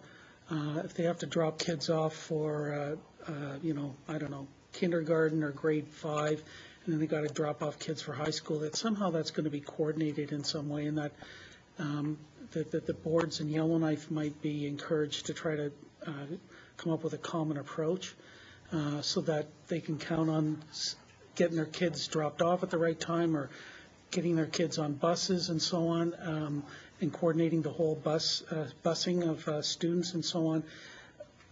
if they have to drop kids off for, uh, you know, I don't know, kindergarten or grade five, and then they got to drop off kids for high school, that somehow that's going to be coordinated in some way, and that, um, that, that the boards in Yellowknife might be encouraged to try to uh, come up with a common approach, uh, so that they can count on getting their kids dropped off at the right time, or getting their kids on buses and so on, um, and coordinating the whole bus, uh, busing of uh, students and so on.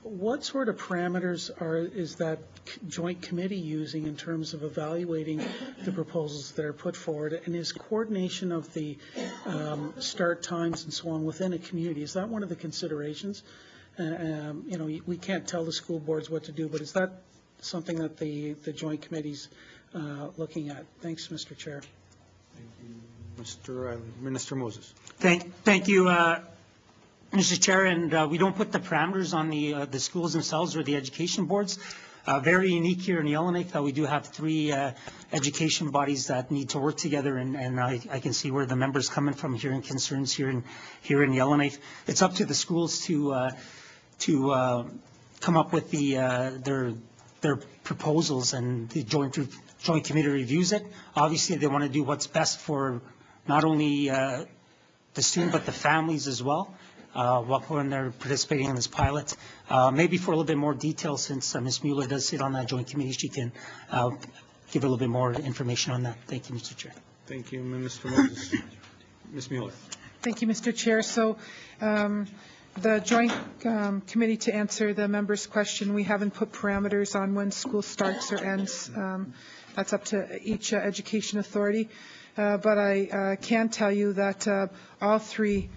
What sort of parameters are, is that c- joint committee using in terms of evaluating the proposals that are put forward? And is coordination of the um, start times and so on within a community, is that one of the considerations? Uh, um, You know, we can't tell the school boards what to do, but is that something that the, the joint committee's uh, looking at? Thanks, Mr. Chair. Mr. O'Reilly. Minister Moses. Thank, thank you, uh, Mr. Chair, and uh, we don't put the parameters on the, uh, the schools themselves or the education boards. Uh, Very unique here in Yellowknife that we do have three uh, education bodies that need to work together, and, and I, I can see where the members coming from hearing concerns here in, here in Yellowknife. It's up to the schools to, uh, to uh, come up with the, their, their proposals, and the joint, joint committee reviews it. Obviously, they want to do what's best for not only the student, but the families as well, uh, while- when they're participating in this pilot. Uh, Maybe for a little bit more detail, since uh, Ms. Mueller does sit on that joint committee, she can uh, give a little bit more information on that. Thank you, Mr. Chair. Thank you, Minister Moses. Ms. Mueller. Thank you, Mr. Chair. So um, the joint um, committee, to answer the member's question, we haven't put parameters on when school starts or ends. Um, That's up to each uh, education authority. Uh, But I uh, can tell you that uh, all three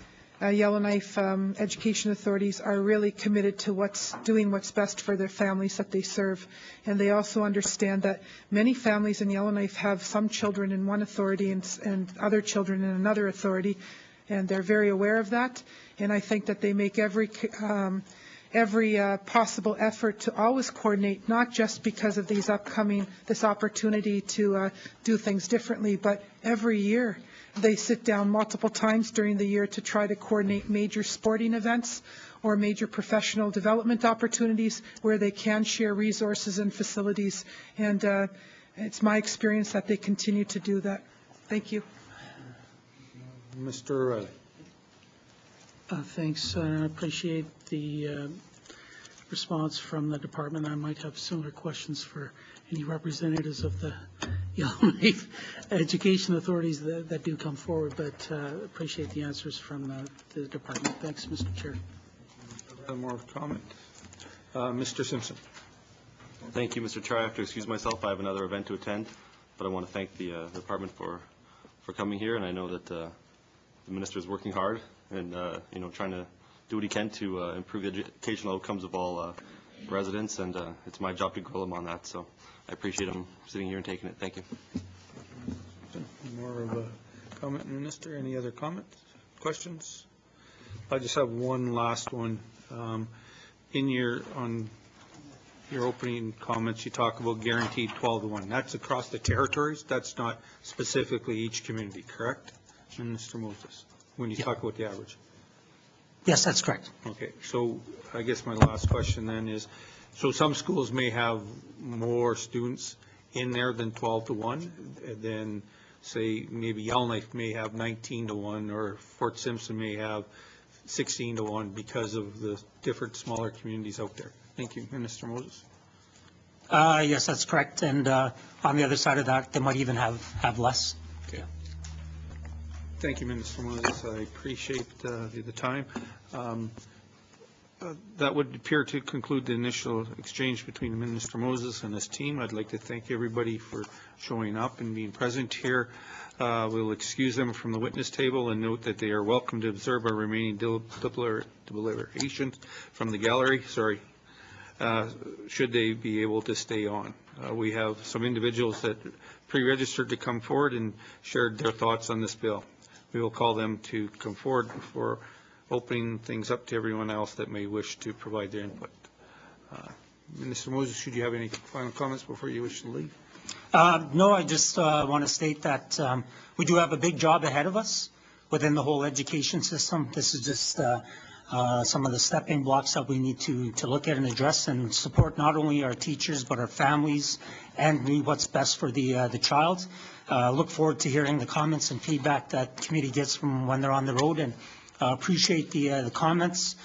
uh, Yellowknife um, education authorities are really committed to what's, doing what's best for their families that they serve. And they also understand that many families in Yellowknife have some children in one authority and, and other children in another authority, and they're very aware of that. And I think that they make every, um, every uh, possible effort to always coordinate, not just because of these upcoming, this opportunity to uh, do things differently, but every year. They sit down multiple times during the year to try to coordinate major sporting events or major professional development opportunities where they can share resources and facilities. And uh, it's my experience that they continue to do that. Thank you. Mr. O'Reilly. Uh, Thanks, I appreciate the uh, response from the department. I might have similar questions for any representatives of the Yellowknife education authorities that that do come forward, but uh, appreciate the answers from the- the department. Thanks, Mr. Chair. One more comment. Uh, Mr. Simpson. Thank you, Mr. Chair. I have to excuse myself. I have another event to attend, but I want to thank the uh, department for, for coming here, and I know that uh, the minister is working hard and, uh, you know, trying to do what he can to uh, improve the educational outcomes of all uh, residents, and uh, it's my job to grill him on that, so I appreciate him sitting here and taking it. Thank you. More of a comment, Minister. Any other comments, questions? I just have one last one. Um, In your, on your opening comments, you talk about guaranteed 12 to 1. That's across the territories? That's not specifically each community, correct? Minister Moses, when you talk about the average? Yes, that's correct. Okay, so I guess my last question then is, so some schools may have more students in there than 12 to 1, then, say, maybe Yellowknife may have 19 to 1, or Fort Simpson may have 16 to 1 because of the different smaller communities out there. Thank you, Minister Moses. Uh, Yes, that's correct. And uh, on the other side of that, they might even have, have less. Okay. Thank you, Minister Moses. I appreciate uh, the the time. Um, That would appear to conclude the initial exchange between Minister Moses and his team. I'd like to thank everybody for showing up and being present here. Uh, We'll excuse them from the witness table and note that they are welcome to observe our remaining deliberations from the gallery, sorry, uh, should they be able to stay on. Uh, We have some individuals that pre-registered to come forward and shared their thoughts on this bill. We will call them to come forward before opening things up to everyone else that may wish to provide their input. Uh, Minister Moses, should you have any final comments before you wish to leave? Uh, No, I just want to state that um, we do have a big job ahead of us within the whole education system. This is just uh, uh, some of the stepping blocks that we need to, to look at and address and support not only our teachers, but our families and what's best for the, uh, the child. Uh, Look forward to hearing the comments and feedback that committee gets from when they're on the road and uh, appreciate the, uh, the comments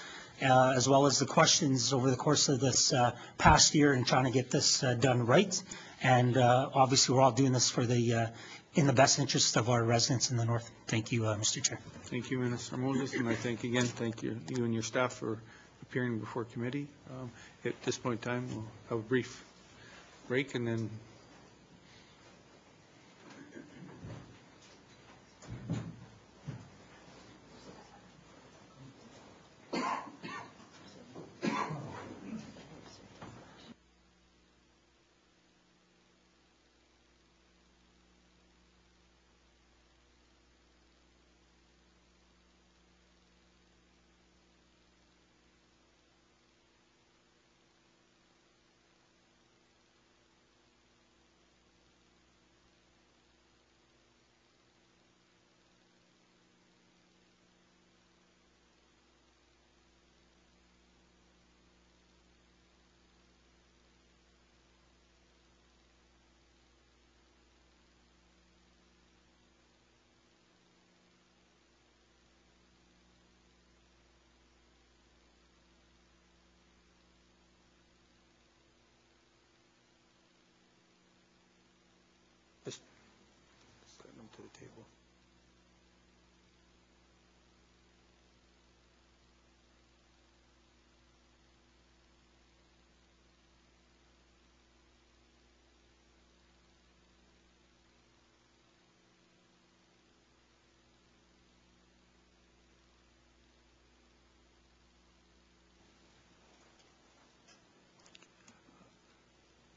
uh, as well as the questions over the course of this uh, past year in trying to get this uh, done right. And uh, obviously, we're all doing this for the, in the best interest of our residents in the north. Thank you, Mr. Chair. Thank you, Minister Moses, and I thank again, thank you, you and your staff for appearing before committee. Um, At this point in time, we'll have a brief break and then just send them to the table.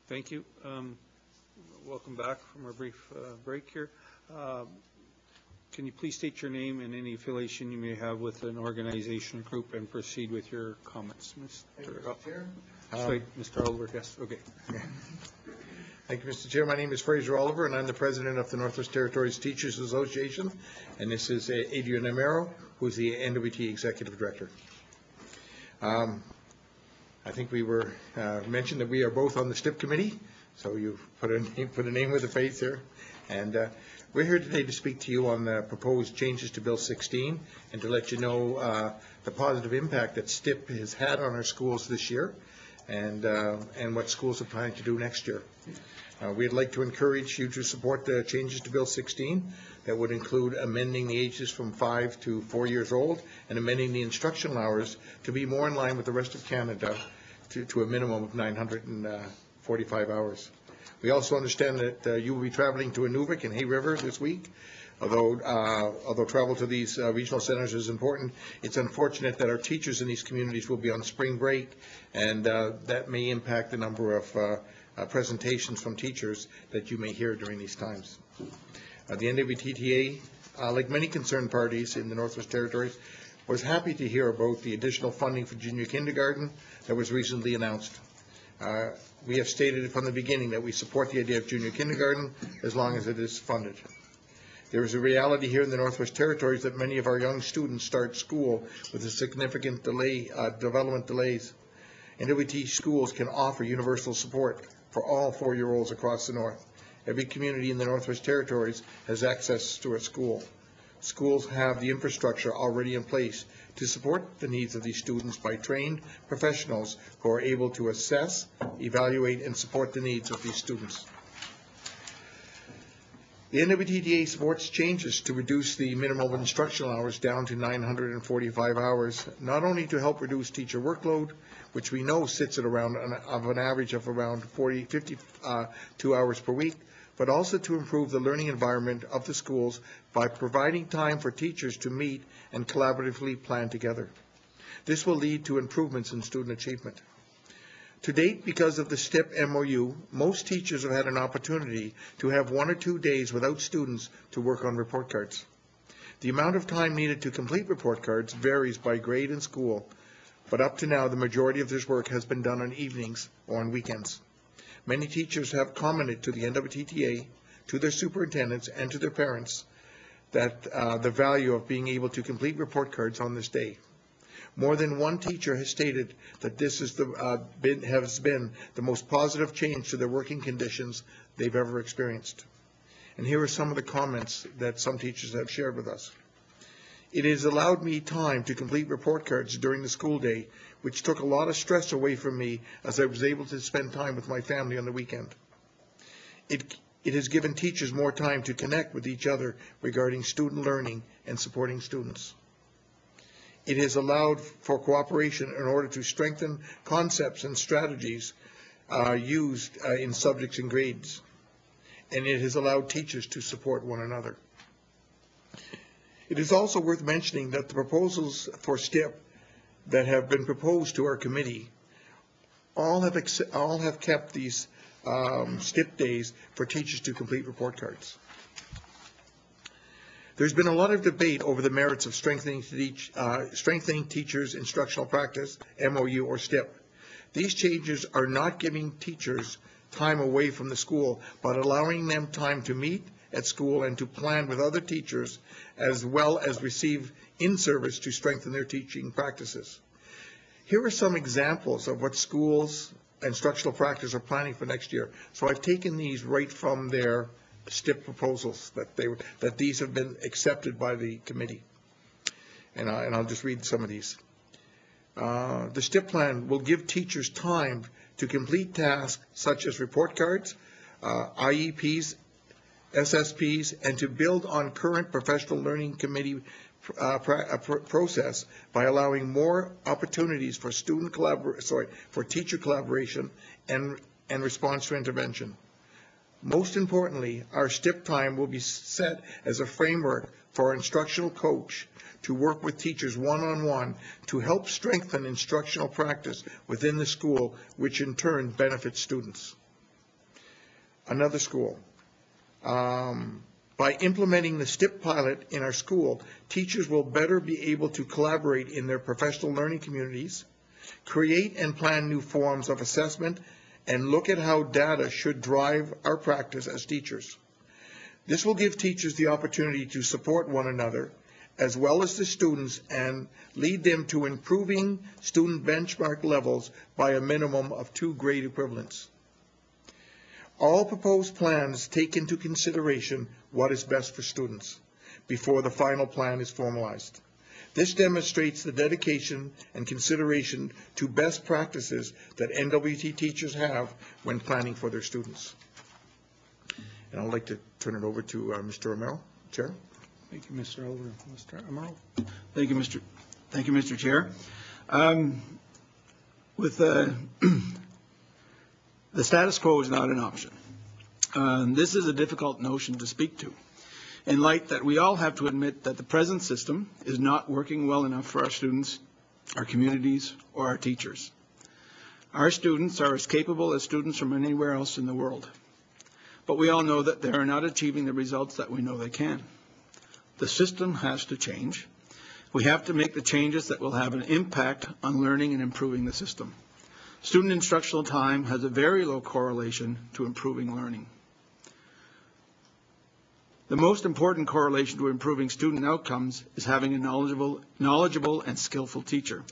Thank you. Um, Welcome back from our brief uh, break here. Um, Can you please state your name and any affiliation you may have with an organization or group and proceed with your comments, Mr. Oh, Wait, Mr. Oliver, yes, okay. Thank you, Mr. Chair. My name is Fraser Oliver, and I'm the president of the Northwest Territories Teachers Association. And this is uh, Adrian Amaro, who is the NWT Executive Director. Um, I think we were, uh, mentioned that we are both on the STIP committee, so you've put a name, put a name with a face here. And uh, we're here today to speak to you on the proposed changes to Bill 16 and to let you know uh, the positive impact that STIP has had on our schools this year and, uh, and what schools are planning to do next year. Uh, We'd like to encourage you to support the changes to Bill 16 that would include amending the ages from five to four years old and amending the instructional hours to be more in line with the rest of Canada to, to a minimum of 945 hours. We also understand that uh, you will be traveling to Inuvik and Hay River this week. Although, uh, although travel to these uh, regional centers is important, it's unfortunate that our teachers in these communities will be on spring break, and uh, that may impact the number of uh, uh, presentations from teachers that you may hear during these times. The NWTTA, like many concerned parties in the Northwest Territories, was happy to hear about the additional funding for junior kindergarten that was recently announced. We have stated from the beginning that we support the idea of junior kindergarten as long as it is funded. There is a reality here in the Northwest Territories that many of our young students start school with a significant delay, uh, development delays. NWT schools can offer universal support for all four-year-olds across the north. Every community in the Northwest Territories has access to a school. Schools have the infrastructure already in place to support the needs of these students by trained professionals who are able to assess, evaluate, and support the needs of these students. The NWTTA supports changes to reduce the minimum instructional hours down to 945 hours, not only to help reduce teacher workload, which we know sits at around, an- of an average of around 40, 52 uh, hours per week, but also to improve the learning environment of the schools by providing time for teachers to meet and collaboratively plan together. This will lead to improvements in student achievement. To date, because of the STIP MOU, most teachers have had an opportunity to have one or two days without students to work on report cards. The amount of time needed to complete report cards varies by grade and school, but up to now, the majority of this work has been done on evenings or on weekends. Many teachers have commented to the NWTTA, to their superintendents, and to their parents that uh, the value of being able to complete report cards on this day. More than one teacher has stated that this is the, uh, been, has been the most positive change to their working conditions they've ever experienced. And here are some of the comments that some teachers have shared with us. It has allowed me time to complete report cards during the school day, which took a lot of stress away from me as I was able to spend time with my family on the weekend. It, it has given teachers more time to connect with each other regarding student learning and supporting students. It has allowed for cooperation in order to strengthen concepts and strategies uh, used uh, in subjects and grades. And it has allowed teachers to support one another. It is also worth mentioning that the proposals for STIP that have been proposed to our committee all have, all have kept these um, STIP days for teachers to complete report cards. There's been a lot of debate over the merits of strengthening, teach, uh, strengthening teachers' instructional practice, MOU or STIP. These changes are not giving teachers time away from the school, but allowing them time to meet at school and to plan with other teachers, as well as receive in-service to strengthen their teaching practices. Here are some examples of what schools, and instructional practice are planning for next year. So I've taken these right from their STIP proposals, that they, that these have been accepted by the committee. And I, and I'll just read some of these. Uh, The STIP plan will give teachers time to complete tasks such as report cards, uh, IEPs, SSPs, and to build on current professional learning committee uh, pra- uh, pr- process by allowing more opportunities for student sorry, for teacher collaboration and, and response to intervention. Most importantly, our STIP time will be set as a framework for our instructional coach to work with teachers one-on-one to help strengthen instructional practice within the school, which in turn benefits students. Another school. Um, By implementing the STIP pilot in our school, teachers will better be able to collaborate in their professional learning communities, create and plan new forms of assessment, and look at how data should drive our practice as teachers. This will give teachers the opportunity to support one another, as well as the students, and lead them to improving student benchmark levels by a minimum of two grade equivalents. All proposed plans take into consideration what is best for students before the final plan is formalized. This demonstrates the dedication and consideration to best practices that NWT teachers have when planning for their students. And I'd like to turn it over to uh, Mr. Romero, Chair. Thank you, Mr. Oliver. Mr. Amaro? Thank you, Mr. Thank you, Mr. Chair. Um, With, uh, the status quo is not an option. Um, This is a difficult notion to speak to, in light that we all have to admit that the present system is not working well enough for our students, our communities, or our teachers. Our students are as capable as students from anywhere else in the world, but we all know that they are not achieving the results that we know they can. The system has to change. We have to make the changes that will have an impact on learning and improving the system. Student instructional time has a very low correlation to improving learning. The most important correlation to improving student outcomes is having a knowledgeable, knowledgeable and skillful teacher.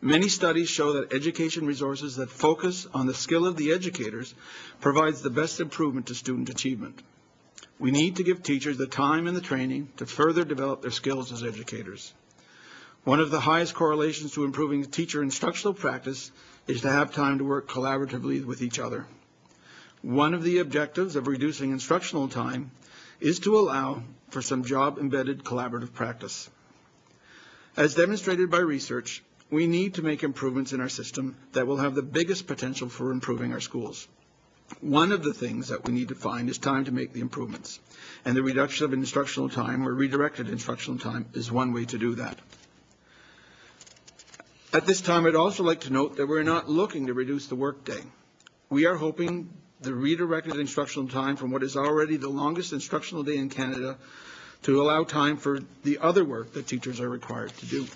Many studies show that education resources that focus on the skill of the educators provides the best improvement to student achievement. We need to give teachers the time and the training to further develop their skills as educators. One of the highest correlations to improving teacher instructional practice is to have time to work collaboratively with each other. One of the objectives of reducing instructional time is to allow for some job-embedded collaborative practice. As demonstrated by research, we need to make improvements in our system that will have the biggest potential for improving our schools. One of the things that we need to find is time to make the improvements. And the reduction of instructional time or redirected instructional time is one way to do that. At this time, I'd also like to note that we're not looking to reduce the workday. We are hoping the redirected instructional time from what is already the longest instructional day in Canada to allow time for the other work that teachers are required to do.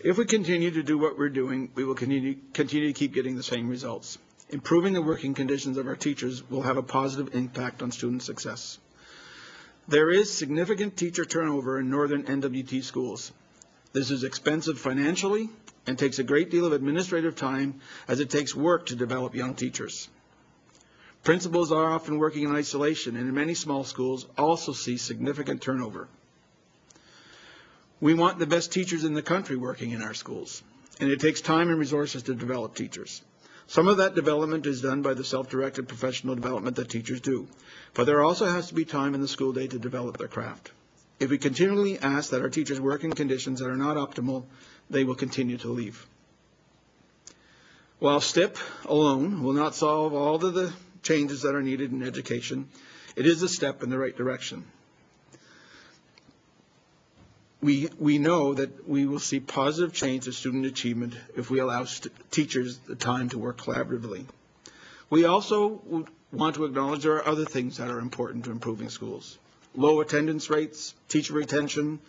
If we continue to do what we're doing, we will continue, continue to keep getting the same results. Improving the working conditions of our teachers will have a positive impact on student success. There is significant teacher turnover in northern NWT schools. This is expensive financially and takes a great deal of administrative time as it takes work to develop young teachers. Principals are often working in isolation and in many small schools also see significant turnover. We want the best teachers in the country working in our schools, and it takes time and resources to develop teachers. Some of that development is done by the self-directed professional development that teachers do, but there also has to be time in the school day to develop their craft. If we continually ask that our teachers work in conditions that are not optimal, they will continue to leave. While STIP alone will not solve all of the changes that are needed in education, it is a step in the right direction we, we know that we will see positive change to student achievement if we allow teachers the time to work collaboratively. We also want to acknowledge there are other things that are important to improving schools. Low attendance rates, teacher retention,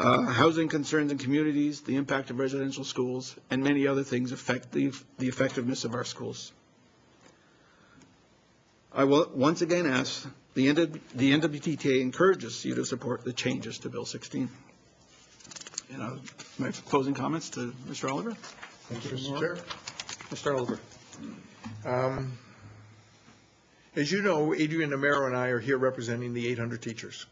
uh, housing concerns in communities, the impact of residential schools, and many other things affect the, the effectiveness of our schools. I will once again ask, the, NW, the NWTTA encourages you to support the changes to Bill 16 you know, my closing comments to Mr. Oliver? Thank you, Mr. Chair. Mr. Oliver? Um, As you know, Adrian Amaro and I are here representing the 800 teachers.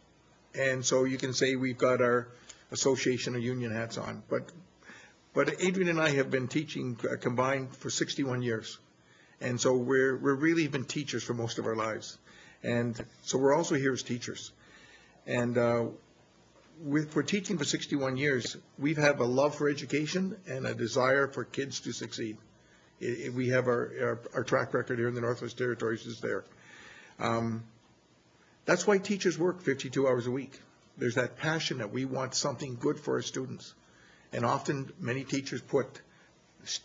And so you can say we've got our association or union hats on. But, but Adrian and I have been teaching uh, combined for 61 years. And so we're, we're really been teachers for most of our lives. And so we're also here as teachers. And uh, with, for teaching for 61 years, we've had a love for education and a desire for kids to succeed. It- it- we have our, our, our track record here in the Northwest Territories is there. Um, That's why teachers work 52 hours a week. There's that passion that we want something good for our students. And often, many teachers put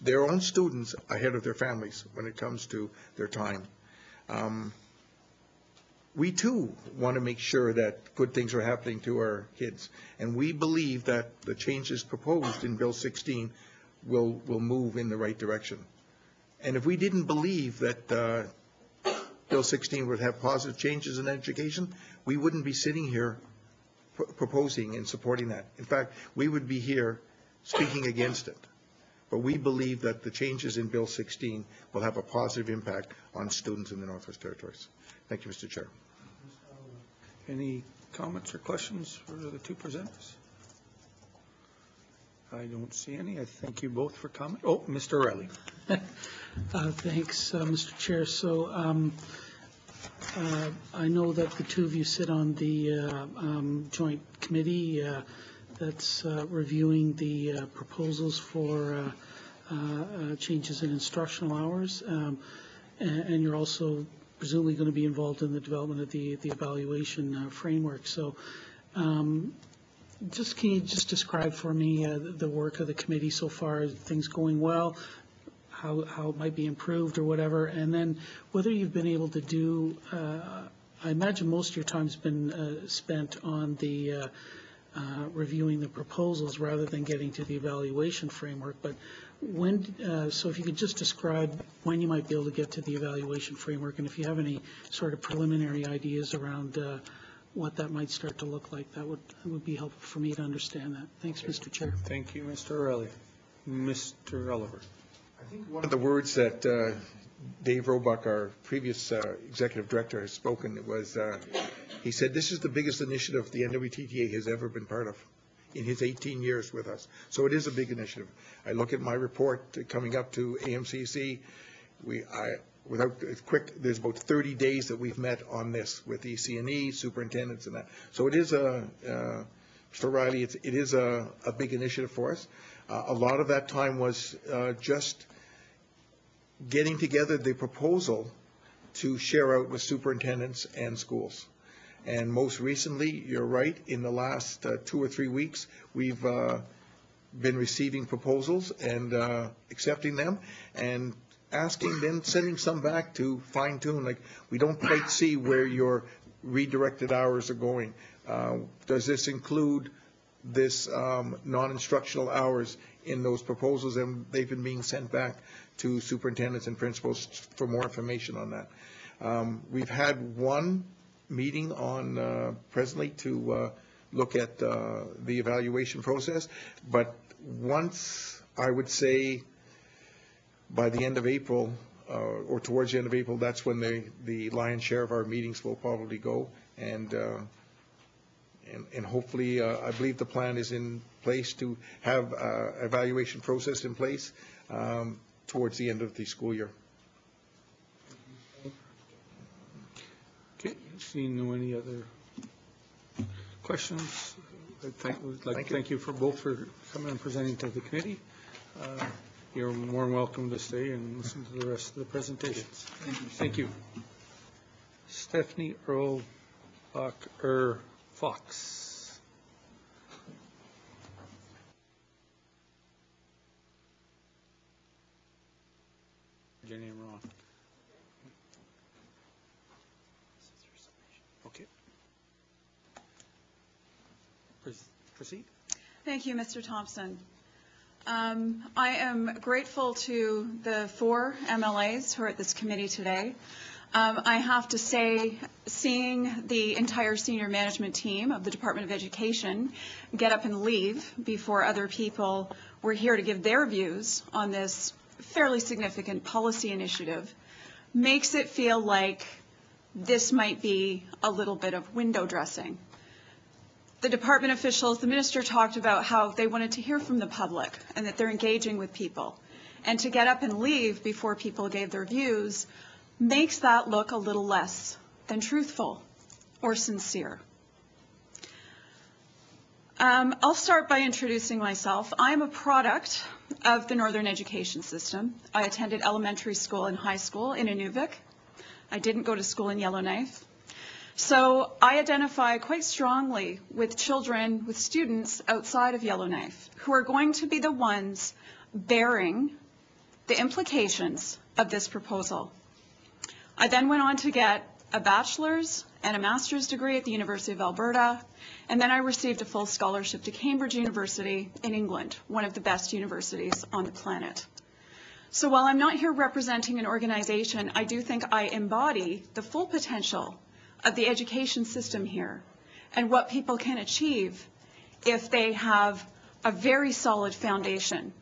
their own students ahead of their families when it comes to their time. Um, we too want to make sure that good things are happening to our kids. And we believe that the changes proposed in Bill 16 will, will move in the right direction. And if we didn't believe that uh, Bill 16 would have positive changes in education, we wouldn't be sitting here pr- proposing and supporting that. In fact, we would be here speaking against it. but we believe that the changes in Bill 16 will have a positive impact on students in the Northwest Territories. Thank you, Mr. Chair. Any comments or questions for the two presenters? I don't see any. I thank you both for coming. Oh, Mr. O'Reilly. Uh, Thanks, uh, Mr. Chair. So um, uh, I know that the two of you sit on the uh, um, joint committee uh, that's uh, reviewing the uh, proposals for uh, uh, uh, changes in instructional hours, um, and you're also presumably going to be involved in the development of the the evaluation uh, framework. So um, just, can you just describe for me uh, the work of the committee so far? Things going well? how, how it might be improved or whatever, and then whether you've been able to do, uh, I imagine most of your time's been uh, spent on the, uh, uh, reviewing the proposals rather than getting to the evaluation framework, but when, uh, so if you could just describe when you might be able to get to the evaluation framework, and if you have any sort of preliminary ideas around uh, what that might start to look like, that would, that would be helpful for me to understand that. Thanks, Mr. Chair. Thank you, Mr. O'Reilly. Mr. Oliver. I think one of the words that uh, Dave Roebuck, our previous uh, executive director, has spoken was, uh, he said, this is the biggest initiative the NWTTA has ever been part of in his 18 years with us. So it is a big initiative. I look at my report coming up to AMCC. We, I, without, quick, there's about 30 days that we've met on this with EC&E, superintendents and that. So it is a, uh, Mr. O'Reilly, it's, it is a, a big initiative for us. Uh, A lot of that time was uh, just getting together the proposal to share out with superintendents and schools. And most recently, you're right, in the last uh, two or three weeks, we've uh, been receiving proposals and uh, accepting them and asking, then sending some back to fine tune, like, we don't quite see where your redirected hours are going. Uh, Does this include this um, non-instructional hours in those proposals? And they've been being sent back to superintendents and principals for more information on that. Um, We've had one meeting on, uh, presently, to uh, look at uh, the evaluation process, but once, I would say, by the end of April, uh, or towards the end of April, that's when the, the lion's share of our meetings will probably go, and, uh, and and hopefully, uh, I believe the plan is in place to have uh, evaluation process in place um, towards the end of the school year. Okay, seeing no any other questions, I thank, would like Thank to you. thank you for both for coming and presenting to the committee. Uh, You're more than welcome to stay and listen to the rest of the presentations. Thank you. Stephanie Earl Bach, er, Fox. Your name wrong. Okay. Pres- Proceed. Thank you, Mr. Thompson. Um, I am grateful to the four MLAs who are at this committee today. Um, I have to say, seeing the entire senior management team of the Department of Education get up and leave before other people were here to give their views on this fairly significant policy initiative makes it feel like this might be a little bit of window dressing the department officials, the minister talked about how they wanted to hear from the public and that they're engaging with people. And to get up and leave before people gave their views makes that look a little less than truthful or sincere. Um, I'll start by introducing myself. I'm a product of the Northern Education System. I attended elementary school and high school in Inuvik. I didn't go to school in Yellowknife. So I identify quite strongly with children, with students outside of Yellowknife who are going to be the ones bearing the implications of this proposal. I then went on to get a bachelor's and a master's degree at the University of Alberta, and then I received a full scholarship to Cambridge University in England, one of the best universities on the planet. So while I'm not here representing an organization, I do think I embody the full potential of the education system here and what people can achieve if they have a very solid foundation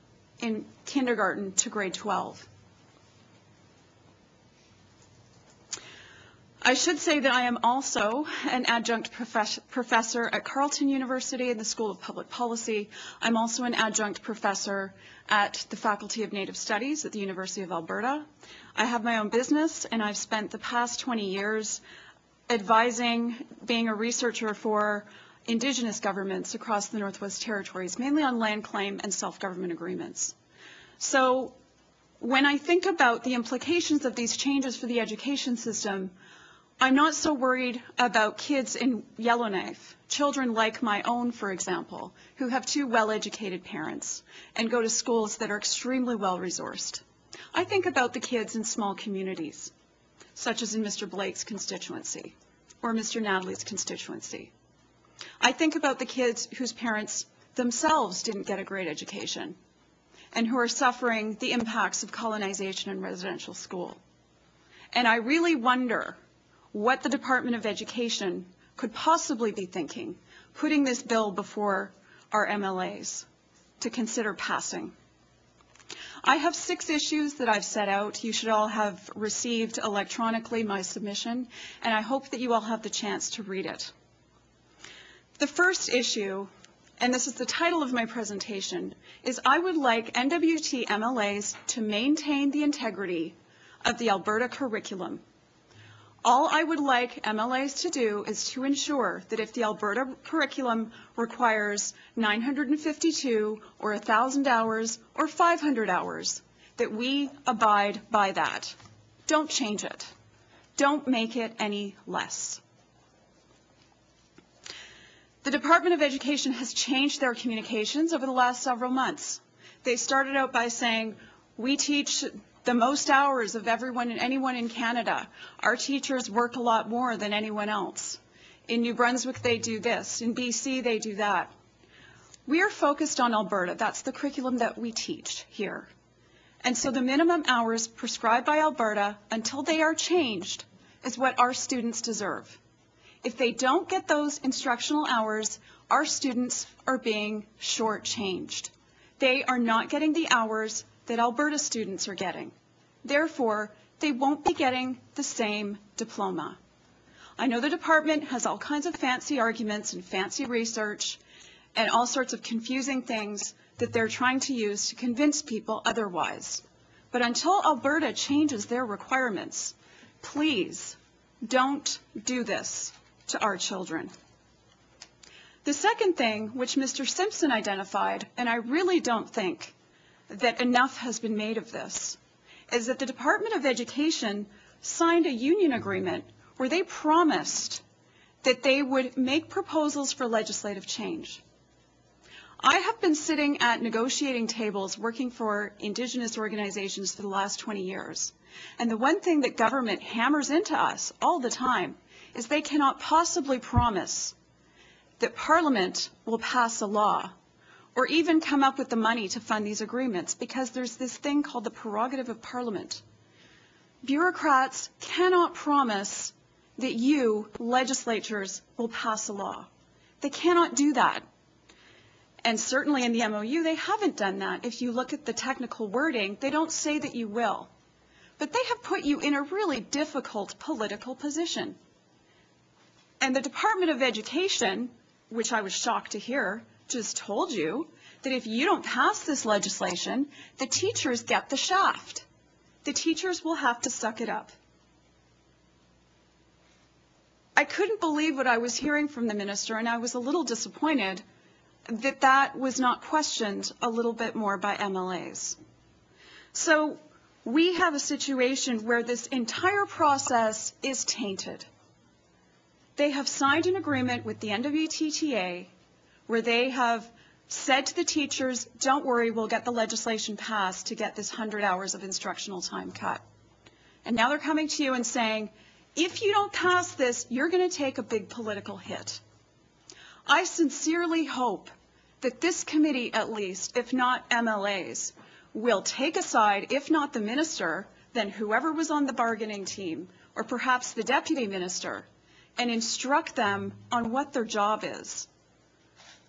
in kindergarten to grade 12. I should say that I am also an adjunct profes- professor at Carleton University in the School of Public Policy. I'm also an adjunct professor at the Faculty of Native Studies at the University of Alberta. I have my own business, and I've spent the past 20 years advising, being a researcher for Indigenous governments across the Northwest Territories, mainly on land claim and self-government agreements. So when I think about the implications of these changes for the education system, I'm not so worried about kids in Yellowknife, children like my own, for example, who have two well-educated parents and go to schools that are extremely well-resourced. I think about the kids in small communities, such as in Mr. Blake's constituency or Mr. Nadli's constituency. I think about the kids whose parents themselves didn't get a great education and who are suffering the impacts of colonization in residential school. And I really wonder what the Department of Education could possibly be thinking, putting this bill before our MLAs to consider passing. I have six issues that I've set out. You should all have received electronically my submission, and I hope that you all have the chance to read it. The first issue, and this is the title of my presentation, is I would like NWT MLAs to maintain the integrity of the Alberta curriculum all I would like MLAs to do is to ensure that if the Alberta curriculum requires 952 or 1,000 hours or 500 hours, that we abide by that. Don't change it. Don't make it any less. The Department of Education has changed their communications over the last several months. They started out by saying, we teach the most hours of everyone and anyone in Canada. Our teachers work a lot more than anyone else. In New Brunswick, they do this. In BC, they do that. We are focused on Alberta. That's the curriculum that we teach here. And so the minimum hours prescribed by Alberta until they are changed is what our students deserve. If they don't get those instructional hours, our students are being shortchanged. They are not getting the hours that Alberta students are getting. Therefore, they won't be getting the same diploma. I know the department has all kinds of fancy arguments and fancy research and all sorts of confusing things that they're trying to use to convince people otherwise. But until Alberta changes their requirements, please don't do this to our children. The second thing, which Mr. Simpson identified, and I really don't think that enough has been made of this, is that the Department of Education signed a union agreement where they promised that they would make proposals for legislative change. I have been sitting at negotiating tables working for Indigenous organizations for the last 20 years. And the one thing that government hammers into us all the time is they cannot possibly promise that Parliament will pass a law or even come up with the money to fund these agreements because there's this thing called the prerogative of Parliament. Bureaucrats cannot promise that you, legislatures, will pass a law. They cannot do that. And certainly in the MOU, they haven't done that. If you look at the technical wording, they don't say that you will. But they have put you in a really difficult political position. And the Department of Education, which I was shocked to hear, just told you that if you don't pass this legislation, the teachers get the shaft. The teachers will have to suck it up. I couldn't believe what I was hearing from the minister, and I was a little disappointed that that was not questioned a little bit more by MLAs. So we have a situation where this entire process is tainted. They have signed an agreement with the NWTTA where they have said to the teachers, don't worry, we'll get the legislation passed to get this 100 hours of instructional time cut. And now they're coming to you and saying, if you don't pass this, you're going to take a big political hit. I sincerely hope that this committee, at least, if not MLAs, will take aside, if not the minister, then whoever was on the bargaining team, or perhaps the deputy minister, and instruct them on what their job is.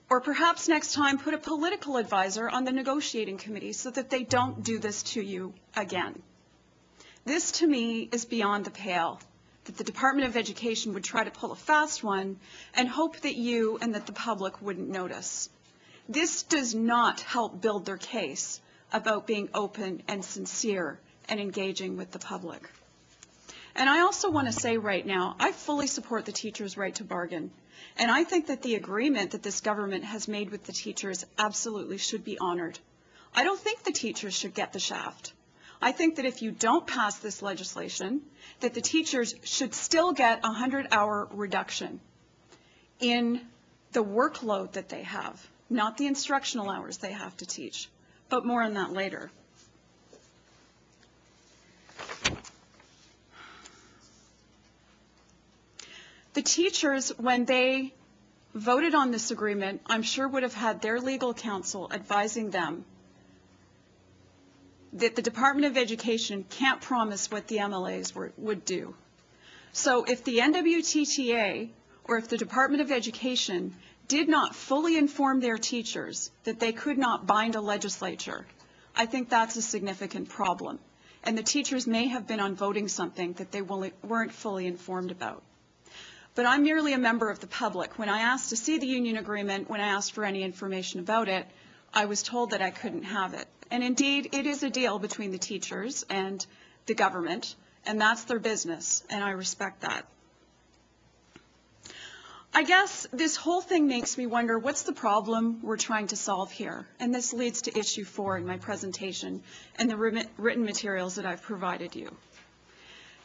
Or perhaps next time, put a political advisor on the negotiating committee so that they don't do this to you again. This, to me, is beyond the pale, that the Department of Education would try to pull a fast one and hope that you and that the public wouldn't notice. This does not help build their case about being open and sincere and engaging with the public. And I also want to say right now, I fully support the teachers' right to bargain. And I think that the agreement that this government has made with the teachers absolutely should be honored. I don't think the teachers should get the shaft. I think that if you don't pass this legislation, that the teachers should still get a 100-hour reduction in the workload that they have, not the instructional hours they have to teach. But more on that later. The teachers, when they voted on this agreement, I'm sure would have had their legal counsel advising them that the Department of Education can't promise what the MLAs were, would do. So if the NWTTA or if the Department of Education did not fully inform their teachers that they could not bind a legislature, I think that's a significant problem. And the teachers may have been on voting something that they weren't fully informed about. But I'm merely a member of the public. When I asked to see the union agreement, when I asked for any information about it, I was told that I couldn't have it. And indeed, it is a deal between the teachers and the government, and that's their business, and I respect that. I guess this whole thing makes me wonder what's the problem we're trying to solve here? And this leads to issue four in my presentation and the written materials that I've provided you.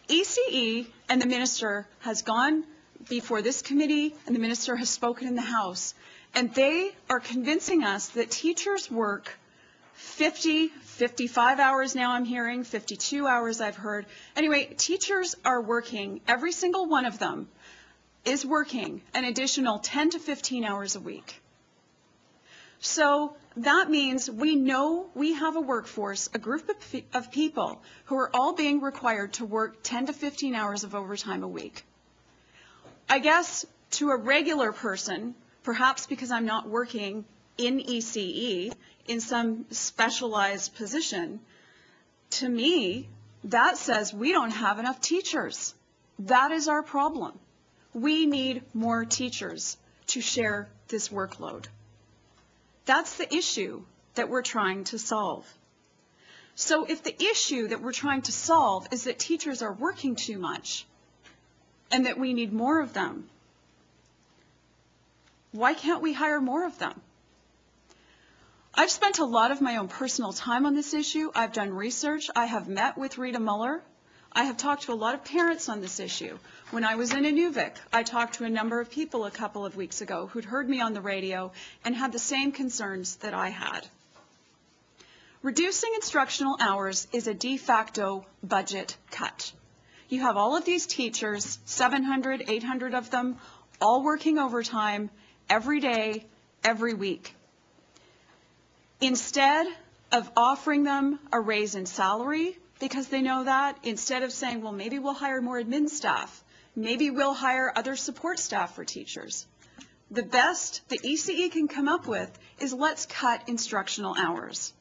ECE and the minister has gone before this committee and the minister has spoken in the House, and they are convincing us that teachers work 50, 55 hours now I'm hearing, 52 hours I've heard. Anyway, teachers are working, every single one of them is working an additional 10 to 15 hours a week. So that means we know we have a workforce, a group of, of people who are all being required to work 10 to 15 hours of overtime a week. I guess to a regular person, perhaps because I'm not working in ECE in some specialized position, to me, that says we don't have enough teachers. That is our problem. We need more teachers to share this workload. That's the issue that we're trying to solve. So if the issue that we're trying to solve is that teachers are working too much and that we need more of them, why can't we hire more of them? I've spent a lot of my own personal time on this issue. I've done research. I have met with Rita Mueller. I have talked to a lot of parents on this issue. When I was in Inuvik, I talked to a number of people a couple of weeks ago who'd heard me on the radio and had the same concerns that I had. Reducing instructional hours is a de facto budget cut. You have all of these teachers, 700, 800 of them, all working overtime every day, every week. Instead of offering them a raise in salary, because they know that, instead of saying, well, maybe we'll hire more admin staff, maybe we'll hire other support staff for teachers. The best the ECE can come up with is let's cut instructional hours.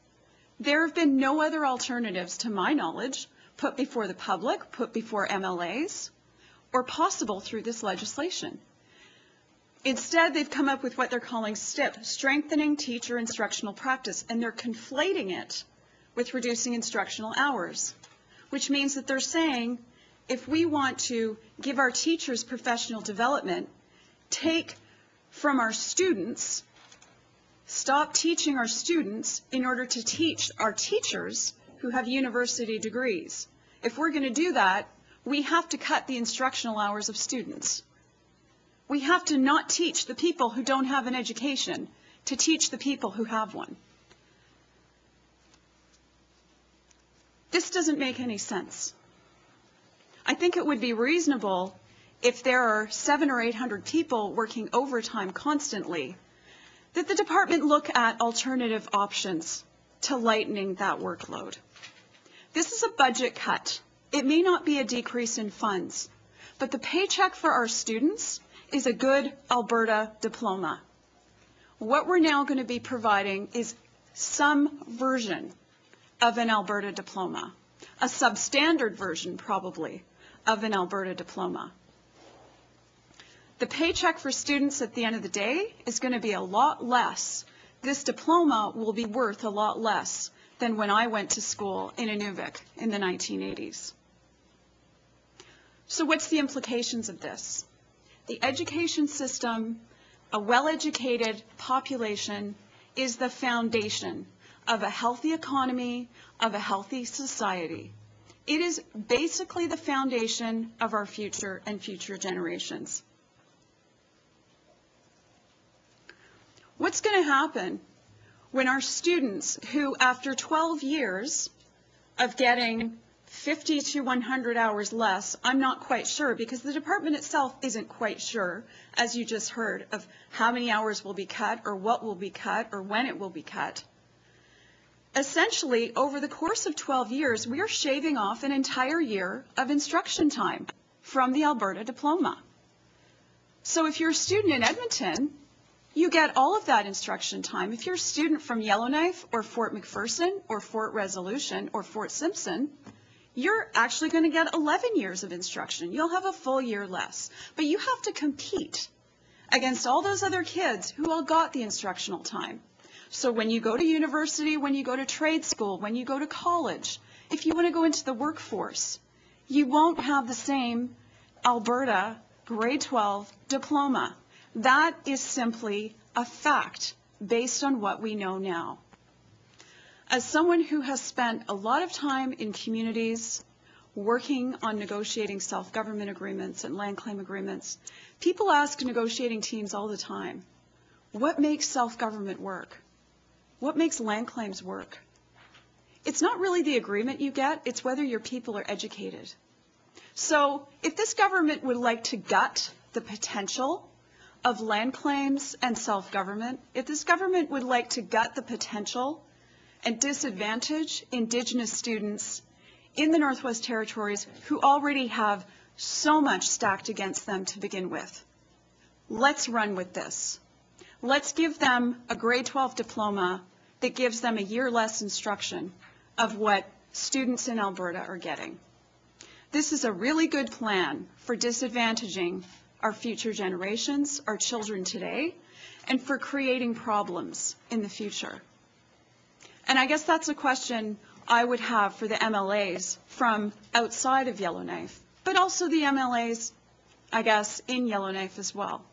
There have been no other alternatives, to my knowledge, put before the public, put before MLAs, or possible through this legislation. Instead, they've come up with what they're calling STIP, Strengthening Teacher Instructional Practice, and they're conflating it with reducing instructional hours, which means that they're saying if we want to give our teachers professional development, take from our students, stop teaching our students in order to teach our teachers who have university degrees. If we're going to do that, we have to cut the instructional hours of students. We have to not teach the people who don't have an education to teach the people who have one. This doesn't make any sense. I think it would be reasonable if there are seven or 800 people working overtime constantly, that the department look at alternative options to lightening that workload. This is a budget cut. It may not be a decrease in funds, but the paycheck for our students is a good Alberta diploma. what we're now going to be providing is some version of an Alberta diploma, a substandard version probably of an Alberta diploma. The paycheck for students at the end of the day is going to be a lot less. This diploma will be worth a lot less than when I went to school in Inuvik in the 1980s. So what's the implications of this? The education system, a well-educated population, is the foundation of a healthy economy, of a healthy society. It is basically the foundation of our future and future generations. What's going to happen when our students who, after 12 years of getting 50 to 100 hours less, I'm not quite sure because the department itself isn't quite sure, as you just heard, of how many hours will be cut or what will be cut or when it will be cut. Essentially, over the course of 12 years, we are shaving off an entire year of instruction time from the Alberta diploma. So if you're a student in Edmonton, you get all of that instruction time. If you're a student from Yellowknife or Fort McPherson or Fort Resolution or Fort Simpson, you're actually going to get 11 years of instruction. You'll have a full year less. But you have to compete against all those other kids who all got the instructional time. So when you go to university, when you go to trade school, when you go to college, if you want to go into the workforce, you won't have the same Alberta grade 12 diploma. That is simply a fact based on what we know now. As someone who has spent a lot of time in communities working on negotiating self-government agreements and land claim agreements, people ask negotiating teams all the time, what makes self-government work? What makes land claims work? It's not really the agreement you get, it's whether your people are educated. So if this government would like to gut the potential of land claims and self-government, if this government would like to gut the potential and disadvantage Indigenous students in the Northwest Territories who already have so much stacked against them to begin with, let's run with this. Let's give them a grade 12 diploma that gives them a year less instruction of what students in Alberta are getting. This is a really good plan for disadvantaging our future generations, our children today, and for creating problems in the future. And I guess that's a question I would have for the MLAs from outside of Yellowknife, but also the MLAs, I guess, in Yellowknife as well.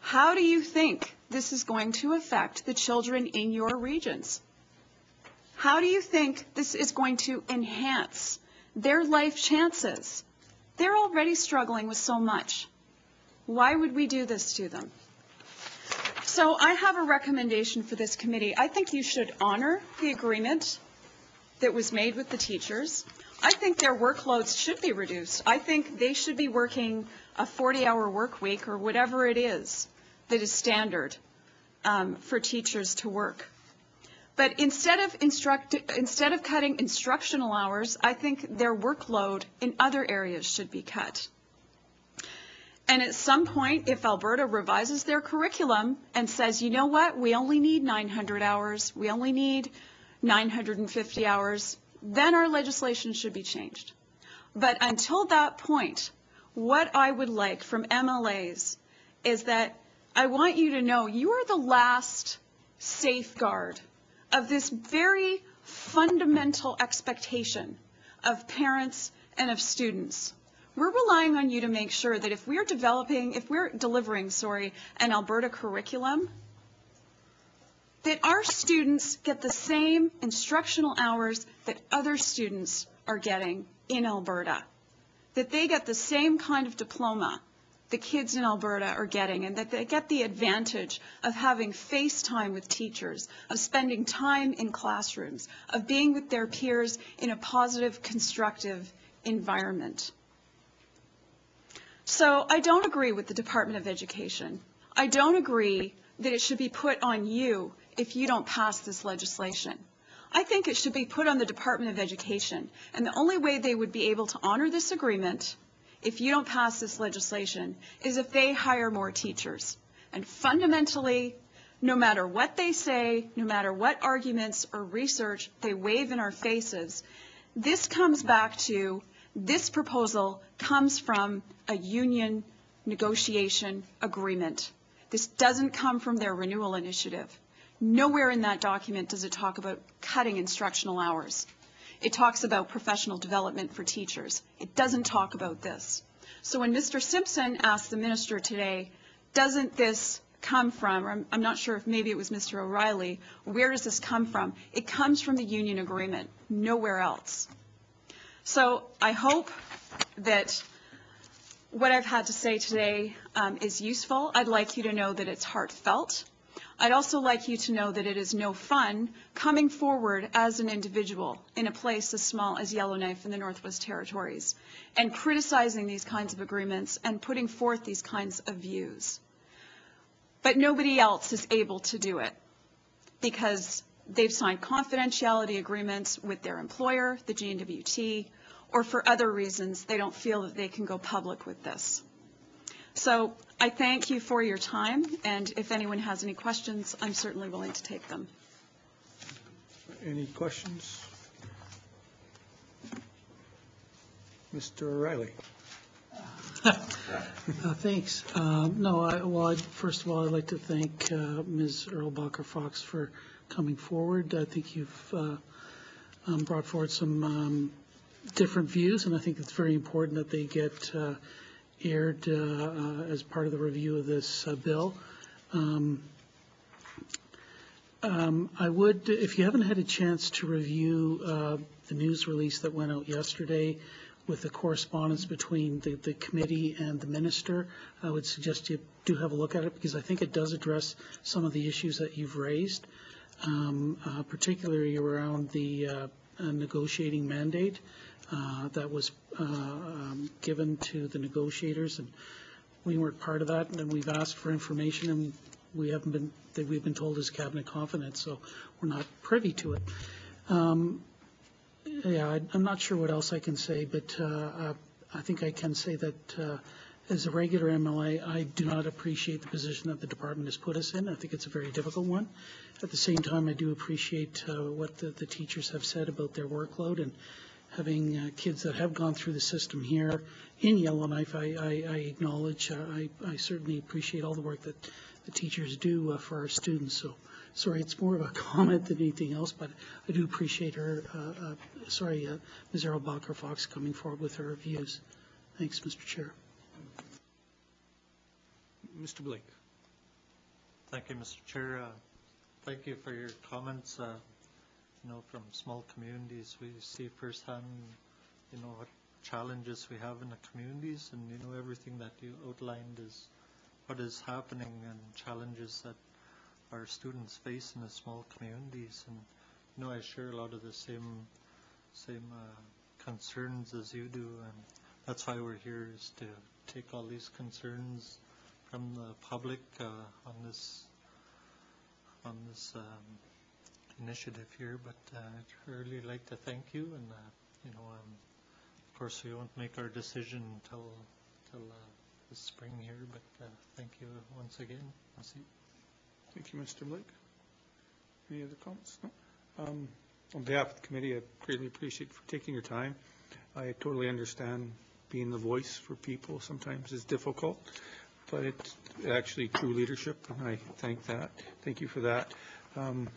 How do you think this is going to affect the children in your regions? How do you think this is going to enhance their life chances? They're already struggling with so much. Why would we do this to them? So I have a recommendation for this committee. I think you should honor the agreement that was made with the teachers. I think their workloads should be reduced. I think they should be working a 40-hour work week or whatever it is that is standard um, for teachers to work. But instead of instead of cutting instructional hours, I think their workload in other areas should be cut. And at some point, if Alberta revises their curriculum and says, you know what, we only need 900 hours, we only need 950 hours, then our legislation should be changed. But until that point, what I would like from MLAs is that I want you to know you are the last safeguard of this very fundamental expectation of parents and of students. We're relying on you to make sure that if we're developing, if we're delivering, sorry, an Alberta curriculum, that our students get the same instructional hours that other students are getting in Alberta, that they get the same kind of diploma the kids in Alberta are getting and that they get the advantage of having face time with teachers, of spending time in classrooms, of being with their peers in a positive, constructive environment. So I don't agree with the Department of Education. I don't agree that it should be put on you if you don't pass this legislation. I think it should be put on the Department of Education. And the only way they would be able to honor this agreement, if you don't pass this legislation, is if they hire more teachers. And fundamentally, no matter what they say, no matter what arguments or research they wave in our faces, this comes back to, this proposal comes from a union negotiation agreement. This doesn't come from their renewal initiative. Nowhere in that document does it talk about cutting instructional hours. It talks about professional development for teachers. It doesn't talk about this. So when Mr. Simpson asked the minister today, doesn't this come from, or I'm, I'm not sure if maybe it was Mr. O'Reilly, where does this come from? It comes from the union agreement, nowhere else. So I hope that what I've had to say today um, is useful. I'd like you to know that it's heartfelt. I'd also like you to know that it is no fun coming forward as an individual in a place as small as Yellowknife in the Northwest Territories and criticizing these kinds of agreements and putting forth these kinds of views. But nobody else is able to do it because they've signed confidentiality agreements with their employer, the GNWT, or for other reasons, they don't feel that they can go public with this. So I thank you for your time, and if anyone has any questions, I'm certainly willing to take them. Any questions? Mr. O'Reilly? Uh, Thanks. Um, No, I, well, I'd- first of all, I'd like to thank uh, Ms. Irlbacher Fox for coming forward. I think you've uh, um, brought forward some um, different views, and I think it's very important that they get uh, aired uh, uh, as part of the review of this uh, bill. Um, um, I would, if you haven't had a chance to review uh, the news release that went out yesterday with the correspondence between the, the committee and the minister, I would suggest you do have a look at it because I think it does address some of the issues that you've raised, um, uh, particularly around the negotiating mandate uh, that was uh, um, given to the negotiators, and we weren't part of that, and we've asked for information, and we haven't been, that we've been told is cabinet confidence, so we're not privy to it. Um, Yeah, I- I'm not sure what else I can say, but uh, uh, I think I can say that uh, as a regular MLA, I do not appreciate the position that the department has put us in. I think it's a very difficult one. At the same time, I do appreciate uh, what the the teachers have said about their workload and having uh, kids that have gone through the system here in Yellowknife, I, I, I acknowledge, uh, I, I certainly appreciate all the work that the teachers do uh, for our students. So, sorry, it's more of a comment than anything else, but I do appreciate her, uh, uh, sorry, uh, Ms. Irlbacher Fox coming forward with her views. Thanks, Mr. Chair. Mr. Blake? Thank you, Mr. Chair. Uh, Thank you for your comments. You know, from small communities, we see firsthand, you know, what challenges we have in the communities, and, you know, everything that you outlined is what is happening and challenges that our students face in the small communities. And, you know, I share a lot of the same, same uh, concerns as you do, and that's why we're here, is to take all these concerns from the public uh, on this on this um, initiative here, but uh, I'd really like to thank you, and uh, you know, um, of course, we won't make our decision until till uh, the spring here, but uh, thank you once again. Thank you, Mr. Blake. Any other comments? No? Um, On behalf of the committee, I greatly appreciate for taking your time. I totally understand being the voice for people sometimes is difficult, but it's actually true leadership, and I thank that. Thank you for that. Um,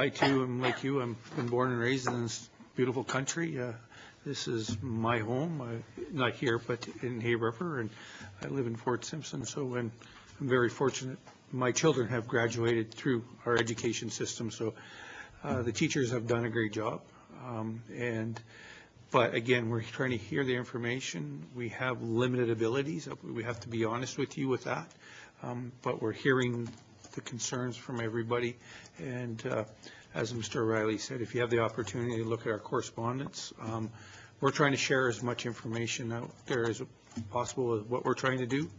I too am like you, I'm been born and raised in this beautiful country. Uh, This is my home, not here, but in Hay River, and I live in Fort Simpson, so when, I'm very fortunate. My children have graduated through our education system, so uh, the teachers have done a great job. Um, And, but again, we're trying to hear the information. We have limited abilities. We have to be honest with you with that. Um, But we're hearing the concerns from everybody. And uh, as Mr. O'Reilly said, if you have the opportunity to look at our correspondence, um, we're trying to share as much information out there as possible with what we're trying to do.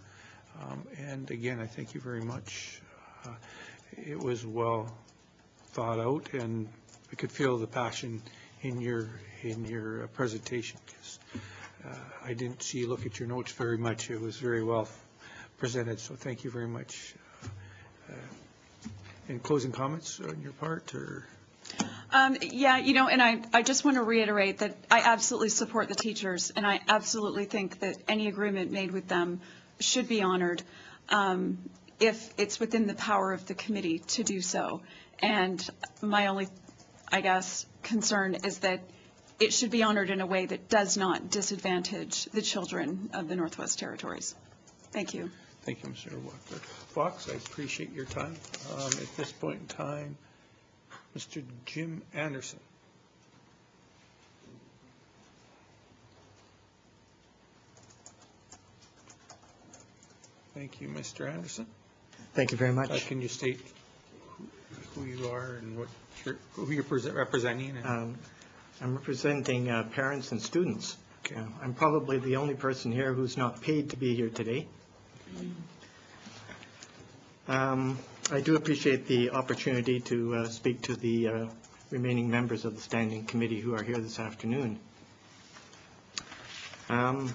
Um, And again, I thank you very much. Uh, It was well thought out, and I could feel the passion in your, in your uh, uh, I didn't see you look at your notes very much. It was very well presented, so thank you very much. Uh, Any closing comments on your part, or? Um, Yeah, you know, and I, I just want to reiterate that I absolutely support the teachers, and I absolutely think that any agreement made with them should be honored um, if it's within the power of the committee to do so. And my only, I guess, concern is that it should be honored in a way that does not disadvantage the children of the Northwest Territories. Thank you. Thank you, Mr. Walker. Fox, I appreciate your time. Um, At this point in time, Mr. Jim Anderson. Thank you, Mr. Anderson. Thank you very Uh, much. Can you state who- who you are and what, you're- who you're present- representing? and- Um, I'm representing uh, parents and students. Uh, I'm probably the only person here who's not paid to be here today. Um, I do appreciate the opportunity to uh, speak to the uh, remaining members of the Standing Committee who are here this afternoon. Um,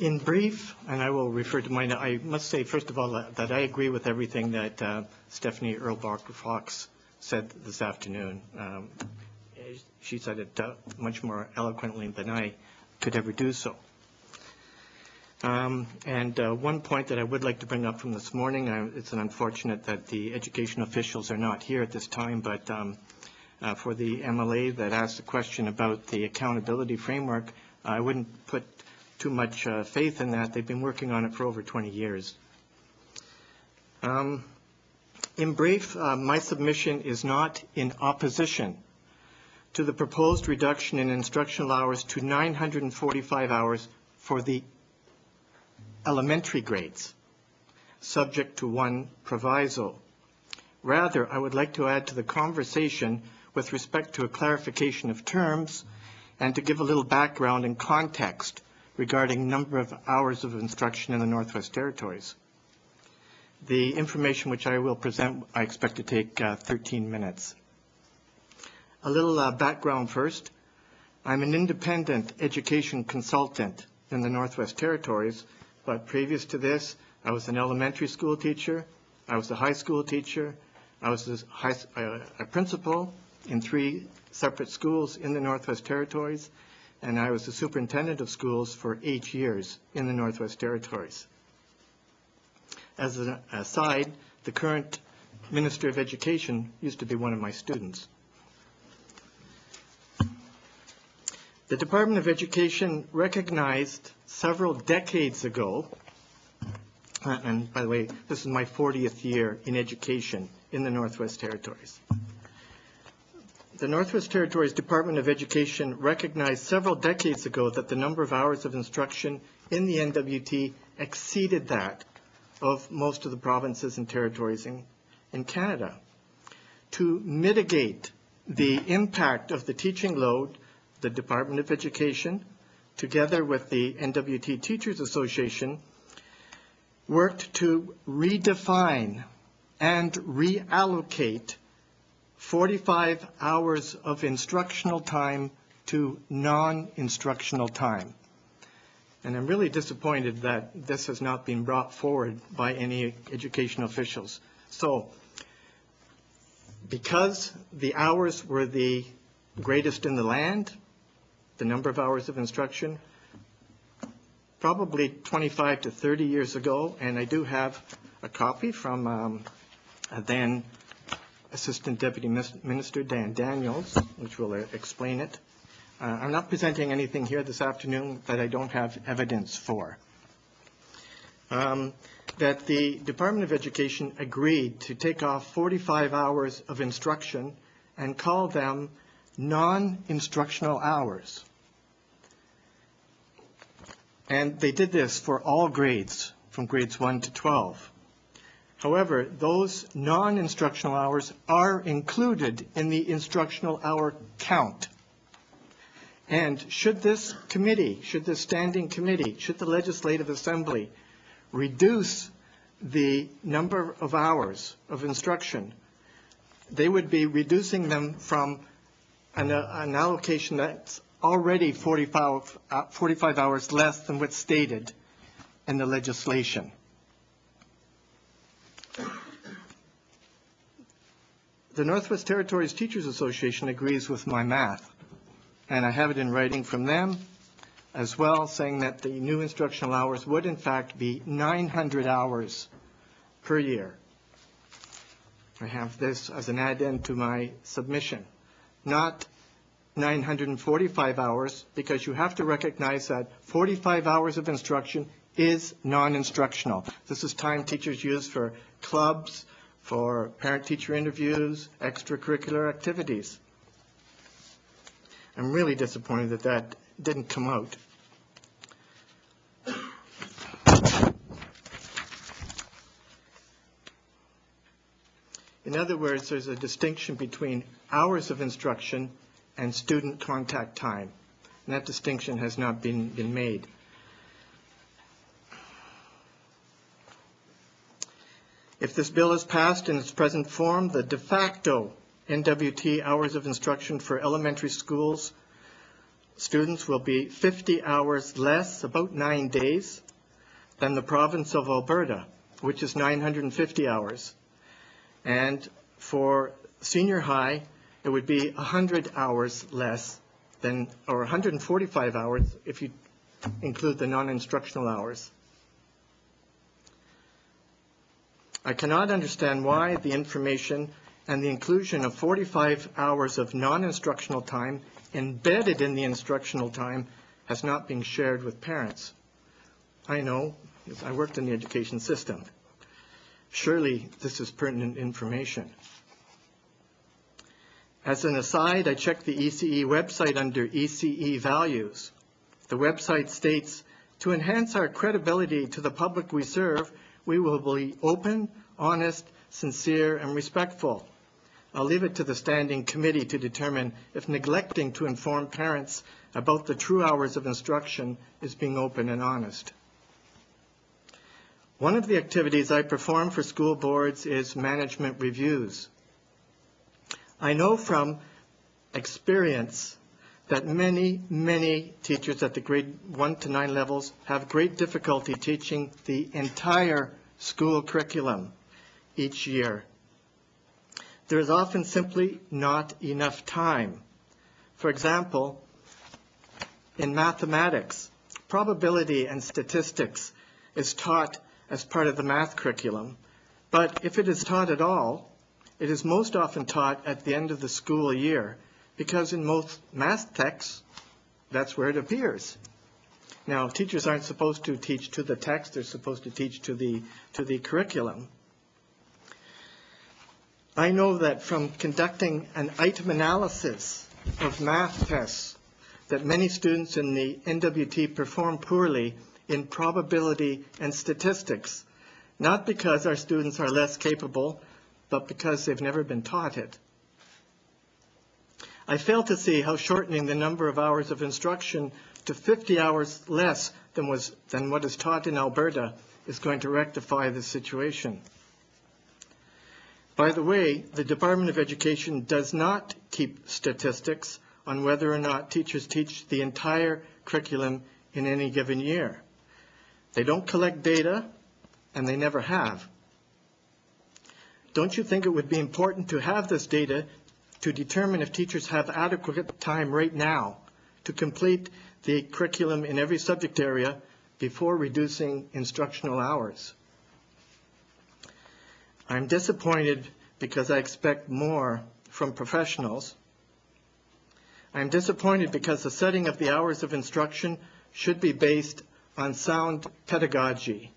In brief, and I will refer to mine, I must say, first of all, that that I agree with everything that uh, Stephanie Irlbacher Fox said this afternoon. Um, She said it uh, much more eloquently than I could ever do so. Um, And uh, one point that I would like to bring up from this morning, uh, it's an unfortunate that the education officials are not here at this time, but um, uh, for the MLA that asked a question about the accountability framework, I wouldn't put too much uh, faith in that. They've been working on it for over 20 years. Um, In brief, uh, my submission is not in opposition to the proposed reduction in instructional hours to 945 hours for the elementary grades, subject to one proviso. Rather, I would like to add to the conversation with respect to a clarification of terms and to give a little background and context regarding number of hours of instruction in the Northwest Territories. The information which I will present, I expect to take uh, 13 minutes. A little uh, background first. I'm an independent education consultant in the Northwest Territories, but previous to this, I was an elementary school teacher, I was a high school teacher, I was a, high, uh, a principal in three separate schools in the Northwest Territories, and I was the superintendent of schools for eight years in the Northwest Territories. As an aside, the current Minister of Education used to be one of my students. The Department of Education recognized several decades ago, uh, and by the way, this is my 40th year in education in the Northwest Territories. The Northwest Territories Department of Education recognized several decades ago that the number of hours of instruction in the NWT exceeded that of most of the provinces and territories in, in Canada. To mitigate the impact of the teaching load, the Department of Education, together with the NWT Teachers Association, worked to redefine and reallocate 45 hours of instructional time to non-instructional time. And I'm really disappointed that this has not been brought forward by any education officials. So because the hours were the greatest in the land, the number of hours of instruction, probably 25 to 30 years ago, and I do have a copy from um, then Assistant Deputy Minister Dan Daniels, which will uh, explain it. Uh, I'm not presenting anything here this afternoon that I don't have evidence for. Um, That the Department of Education agreed to take off 45 hours of instruction and call them non-instructional hours. And they did this for all grades, from grades 1 to 12. However, those non-instructional hours are included in the instructional hour count. And should this committee, should this standing committee, should the Legislative Assembly reduce the number of hours of instruction, they would be reducing them from an, uh, an allocation that's already 45, uh, 45 hours less than what's stated in the legislation. the Northwest Territories Teachers Association agrees with my math, and I have it in writing from them as well, saying that the new instructional hours would in fact be 900 hours per year. I have this as an add-in to my submission, not 945 hours, because you have to recognize that 45 hours of instruction is non-instructional. This is time teachers use for clubs, for parent-teacher interviews, extracurricular activities. I'm really disappointed that that didn't come out. In other words, there's a distinction between hours of instruction and student contact time. And that distinction has not been, been made. If this bill is passed in its present form, the de facto NWT hours of instruction for elementary schools students will be 50 hours less, about nine days, than the province of Alberta, which is 950 hours. And for senior high, it would be 100 hours less than, or 145 hours if you include the non-instructional hours. I cannot understand why the information and the inclusion of 45 hours of non-instructional time embedded in the instructional time has not been shared with parents. I know, I worked in the education system. Surely this is pertinent information. As an aside, I checked the ECE website under ECE values. The website states, to enhance our credibility to the public we serve, we will be open, honest, sincere, and respectful. I'll leave it to the standing committee to determine if neglecting to inform parents about the true hours of instruction is being open and honest. One of the activities I perform for school boards is management reviews. I know from experience that many, many teachers at the grade 1 to 9 levels have great difficulty teaching the entire school curriculum each year. There is often simply not enough time. For example, in mathematics, probability and statistics is taught as part of the math curriculum, but if it is taught at all, it is most often taught at the end of the school year because in most math texts, that's where it appears. Now, teachers aren't supposed to teach to the text, they're supposed to teach to the, to the curriculum. I know that from conducting an item analysis of math tests, that many students in the NWT perform poorly in probability and statistics, not because our students are less capable, but because they've never been taught it. I fail to see how shortening the number of hours of instruction to 50 hours less than, was, than what is taught in Alberta is going to rectify the situation. By the way, the Department of Education does not keep statistics on whether or not teachers teach the entire curriculum in any given year. They don't collect data, and they never have. Don't you think it would be important to have this data to determine if teachers have adequate time right now to complete the curriculum in every subject area before reducing instructional hours? I'm disappointed because I expect more from professionals. I'm disappointed because the setting of the hours of instruction should be based on sound pedagogy.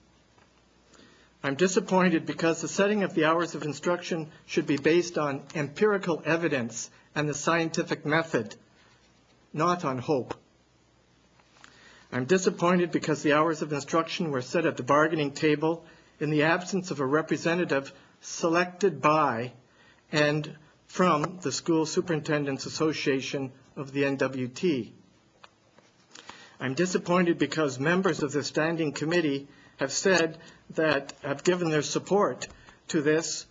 I'm disappointed because the setting of the hours of instruction should be based on empirical evidence and the scientific method, not on hope. I'm disappointed because the hours of instruction were set at the bargaining table in the absence of a representative selected by and from the School Superintendent's Association of the NWT. I'm disappointed because members of the standing committee have said that, have given their support to this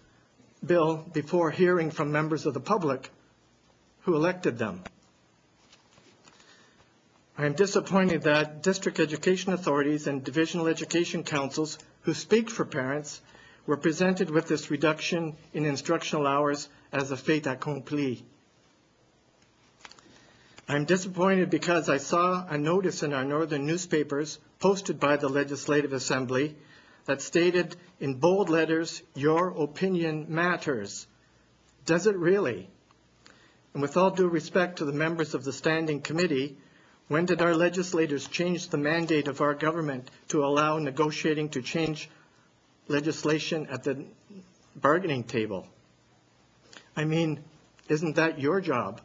bill before hearing from members of the public who elected them. I am disappointed that district education authorities and divisional education councils who speak for parents were presented with this reduction in instructional hours as a fait accompli. I'm disappointed because I saw a notice in our northern newspapers posted by the Legislative Assembly that stated in bold letters, "Your opinion matters." Does it really? And with all due respect to the members of the Standing Committee, when did our legislators change the mandate of our government to allow negotiating to change legislation at the bargaining table? I mean, isn't that your job?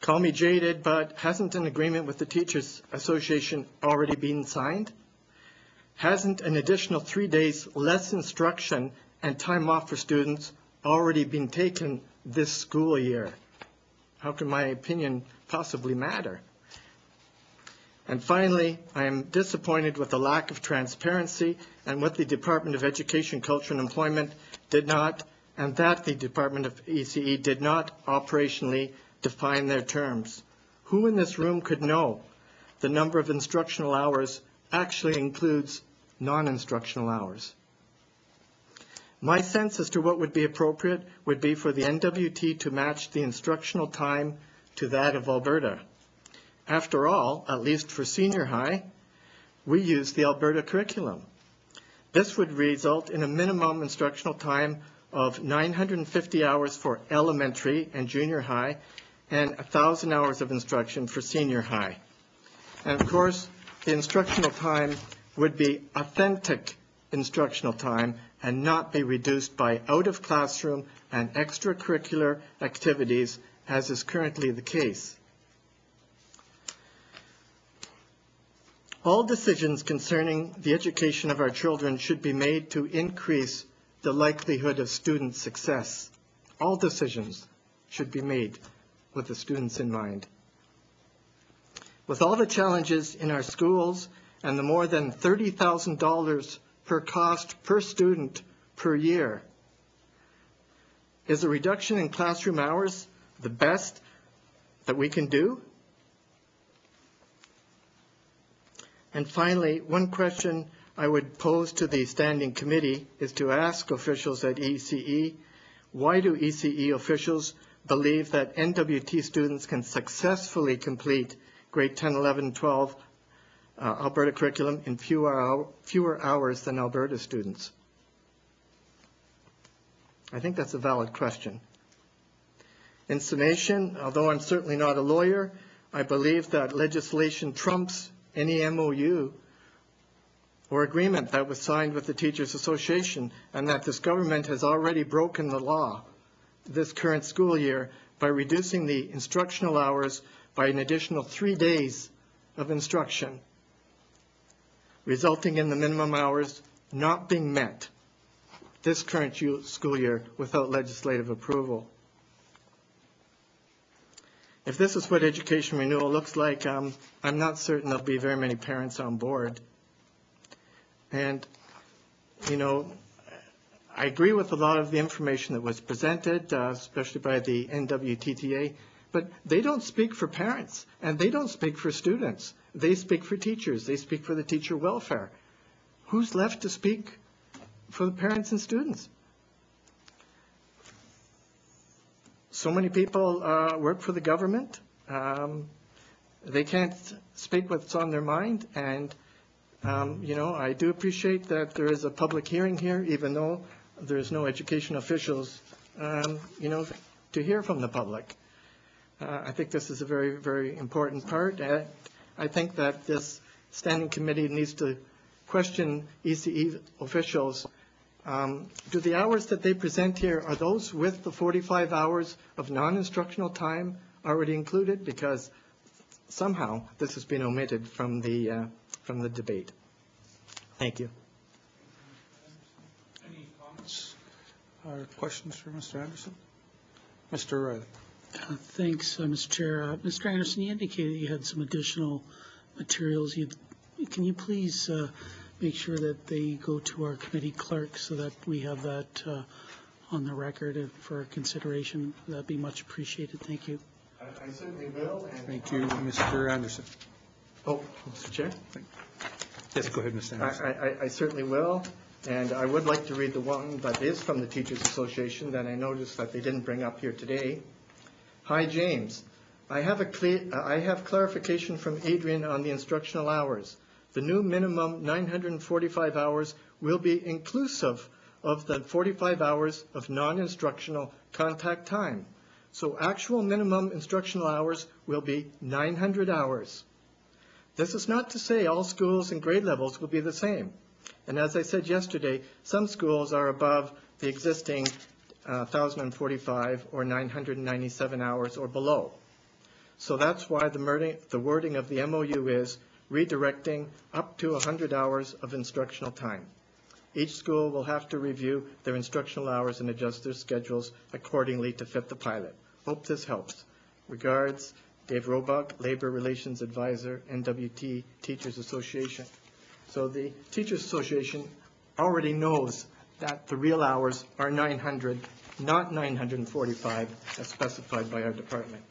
Call me jaded, but hasn't an agreement with the Teachers Association already been signed? Hasn't an additional three days less instruction and time off for students already been taken this school year? How can my opinion possibly matter? And finally, I am disappointed with the lack of transparency and what the Department of Education, Culture and Employment did not, and that the Department of ECE did not operationally define their terms. Who in this room could know the number of instructional hours actually includes non-instructional hours? My sense as to what would be appropriate would be for the NWT to match the instructional time to that of Alberta. After all, at least for senior high, we use the Alberta curriculum. This would result in a minimum instructional time of 950 hours for elementary and junior high and 1,000 hours of instruction for senior high. And of course, the instructional time would be authentic instructional time and not be reduced by out-of-classroom and extracurricular activities, as is currently the case. All decisions concerning the education of our children should be made to increase the likelihood of student success. All decisions should be made with the students in mind. With all the challenges in our schools and the more than $30,000 per cost per student per year, is a reduction in classroom hours the best that we can do? And finally, one question I would pose to the standing committee is to ask officials at ECE, why do ECE officials believe that NWT students can successfully complete grade 10, 11, 12 uh, Alberta curriculum in fewer, fewer hours than Alberta students? I think that's a valid question. In summation, although I'm certainly not a lawyer, I believe that legislation trumps any MOU or agreement that was signed with the Teachers Association, and that this government has already broken the law this current school year by reducing the instructional hours by an additional three days of instruction, resulting in the minimum hours not being met this current school year without legislative approval. If this is what education renewal looks like, um, I'm not certain there'll be very many parents on board. And, you know, I agree with a lot of the information that was presented, uh, especially by the NWTTA, but they don't speak for parents and they don't speak for students. They speak for teachers. They speak for the teacher welfare. Who's left to speak for the parents and students? So many people uh, work for the government. Um, they can't speak what's on their mind, and um, you know, I do appreciate that there is a public hearing here, even though there's no education officials, um, you know, to hear from the public. Uh, I think this is a very, very important part. Uh, I think that this standing committee needs to question ECE officials. Um, do the hours that they present here, are those with the 45 hours of non-instructional time already included? Because somehow this has been omitted from the, uh, from the debate. Thank you. Any comments or questions for Mr. Anderson? Mr. O'Reilly. Uh, Thanks, uh, Mr. Chair. Uh, Mr. Anderson, you indicated you had some additional materials. You- Can you please uh, make sure that they go to our committee clerk so that we have that uh, on the record and for consideration? That'd be much appreciated. Thank you. I certainly will. Thank you, Mr. Anderson. Oh, Mr. Chair? Yes, go ahead, Mr. Anderson. I, I, I certainly will. And I would like to read the one that is from the Teachers Association that I noticed that they didn't bring up here today. Hi, James. I have a I have clarification from Adrian on the instructional hours. The new minimum 945 hours will be inclusive of the 45 hours of non-instructional contact time. So actual minimum instructional hours will be 900 hours. This is not to say all schools and grade levels will be the same. And as I said yesterday, some schools are above the existing uh, 1,045 or 997 hours or below. So that's why the the wording of the MOU is redirecting up to 100 hours of instructional time. Each school will have to review their instructional hours and adjust their schedules accordingly to fit the pilot. Hope this helps. Regards, Dave Roebuck, Labor Relations Advisor, NWT Teachers Association. So the Teachers Association already knows that the real hours are 900, not 945, as specified by our department.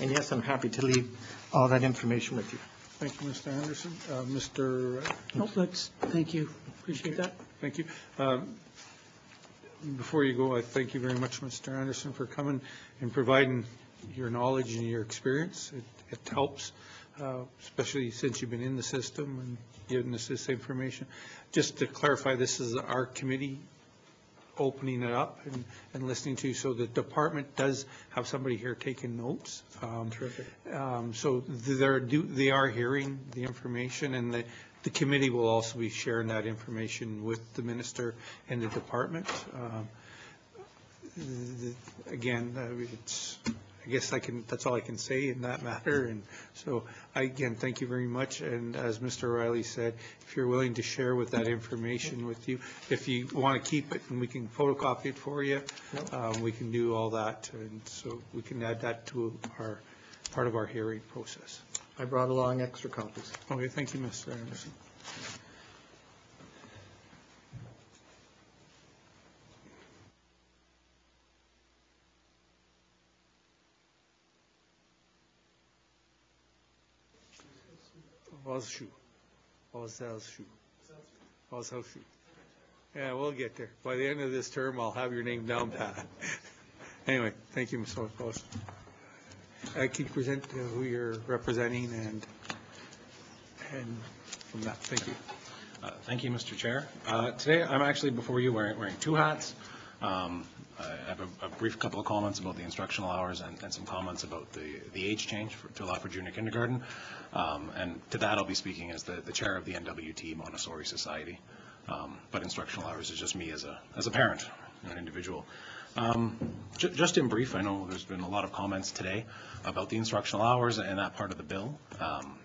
And yes, I'm happy to leave all that information with you. Thank you, Mr. Anderson. Uh, Mr. Nope, that's, thank you, appreciate that. Thank you. Um, Before you go, I thank you very much, Mr. Anderson, for coming and providing your knowledge and your experience. It it helps, uh, especially since you've been in the system and giving us this information. Just to clarify, this is our committee opening it up and and listening to, you. so the department does have somebody here taking notes. Terrific. So they're, do- they are hearing the information, and the the committee will also be sharing that information with the minister and the department. Um, the- Again, uh, it's, I guess I can, that's all I can say in that matter, and so, I again, thank you very much, and as Mr. O'Reilly said, if you're willing to share with that information with you, if you want to keep it and we can photocopy it for you, um, we can do all that, and so we can add that to our, part of our hearing process. I brought along extra copies. Okay, thank you, Mr. Anderson. Ozshu, Ozelshu, Ozelshu. Yeah, we'll get there. By the end of this term, I'll have your name down pat. Anyway, thank you, Mr. Ozelshu. Uh, Can present uh, who you're representing and, and from that, thank you. Uh, Thank you, Mr. Chair. Uh, Today, I'm actually before you wearing, wearing two hats. Um, I have a- a brief couple of comments about the instructional hours and and some comments about the, the age change for- to allow for junior kindergarten. Um, And to that, I'll be speaking as the, the chair of the NWT Montessori Society. Um, But instructional hours is just me as a, as a parent, an individual. Um, ju- Just in brief, I know there's been a lot of comments today about the instructional hours and that part of the bill. Um,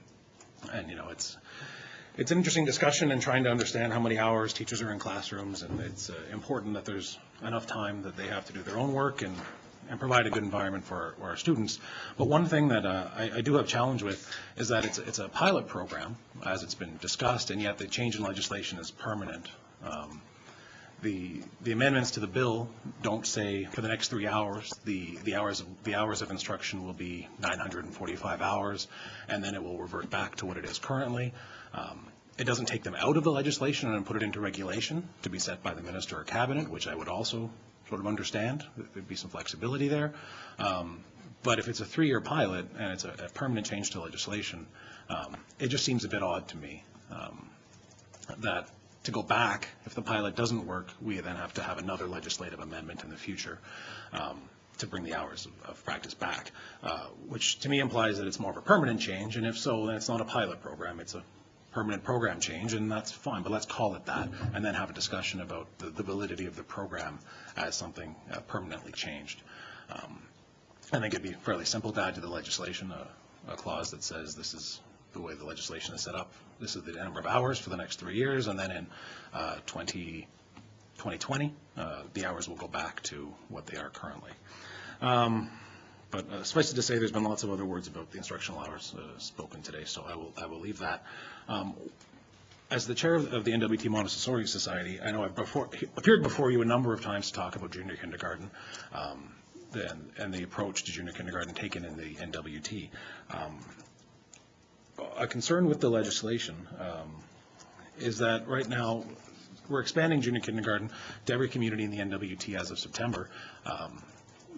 And, you know, it's, it's an interesting discussion and trying to understand how many hours teachers are in classrooms, and it's uh, important that there's enough time that they have to do their own work and, and provide a good environment for our, our students. But one thing that uh, I, I do have challenge with is that it's, it's a pilot program, as it's been discussed, and yet the change in legislation is permanent. Um, the, the amendments to the bill don't say for the next three hours, the, the hours, of the hours of instruction will be 945 hours, and then it will revert back to what it is currently. Um, It doesn't take them out of the legislation and put it into regulation to be set by the minister or cabinet, which I would also sort of understand. There'd be some flexibility there. Um, But if it's a three-year pilot and it's a a permanent change to legislation, um, it just seems a bit odd to me um, that to go back, if the pilot doesn't work, we then have to have another legislative amendment in the future um, to bring the hours of- of practice back, uh, which to me implies that it's more of a permanent change, and if so, then it's not a pilot program, it's a permanent program change, and that's fine, but let's call it that, and then have a discussion about the the validity of the program as something uh, permanently changed. Um, I think it'd be fairly simple to add to the legislation a a clause that says this is the way the legislation is set up. This is the number of hours for the next three years, and then in uh, 20 2020, uh, the hours will go back to what they are currently. Um, But uh, suffice it to say, there's been lots of other words about the instructional hours uh, spoken today, so I will, I will leave that. Um, As the chair of the NWT Montessori Society, I know I've before, appeared before you a number of times to talk about junior kindergarten, um, and, and the approach to junior kindergarten taken in the NWT. Um, A concern with the legislation um, is that right now, we're expanding junior kindergarten to every community in the NWT as of September. Um,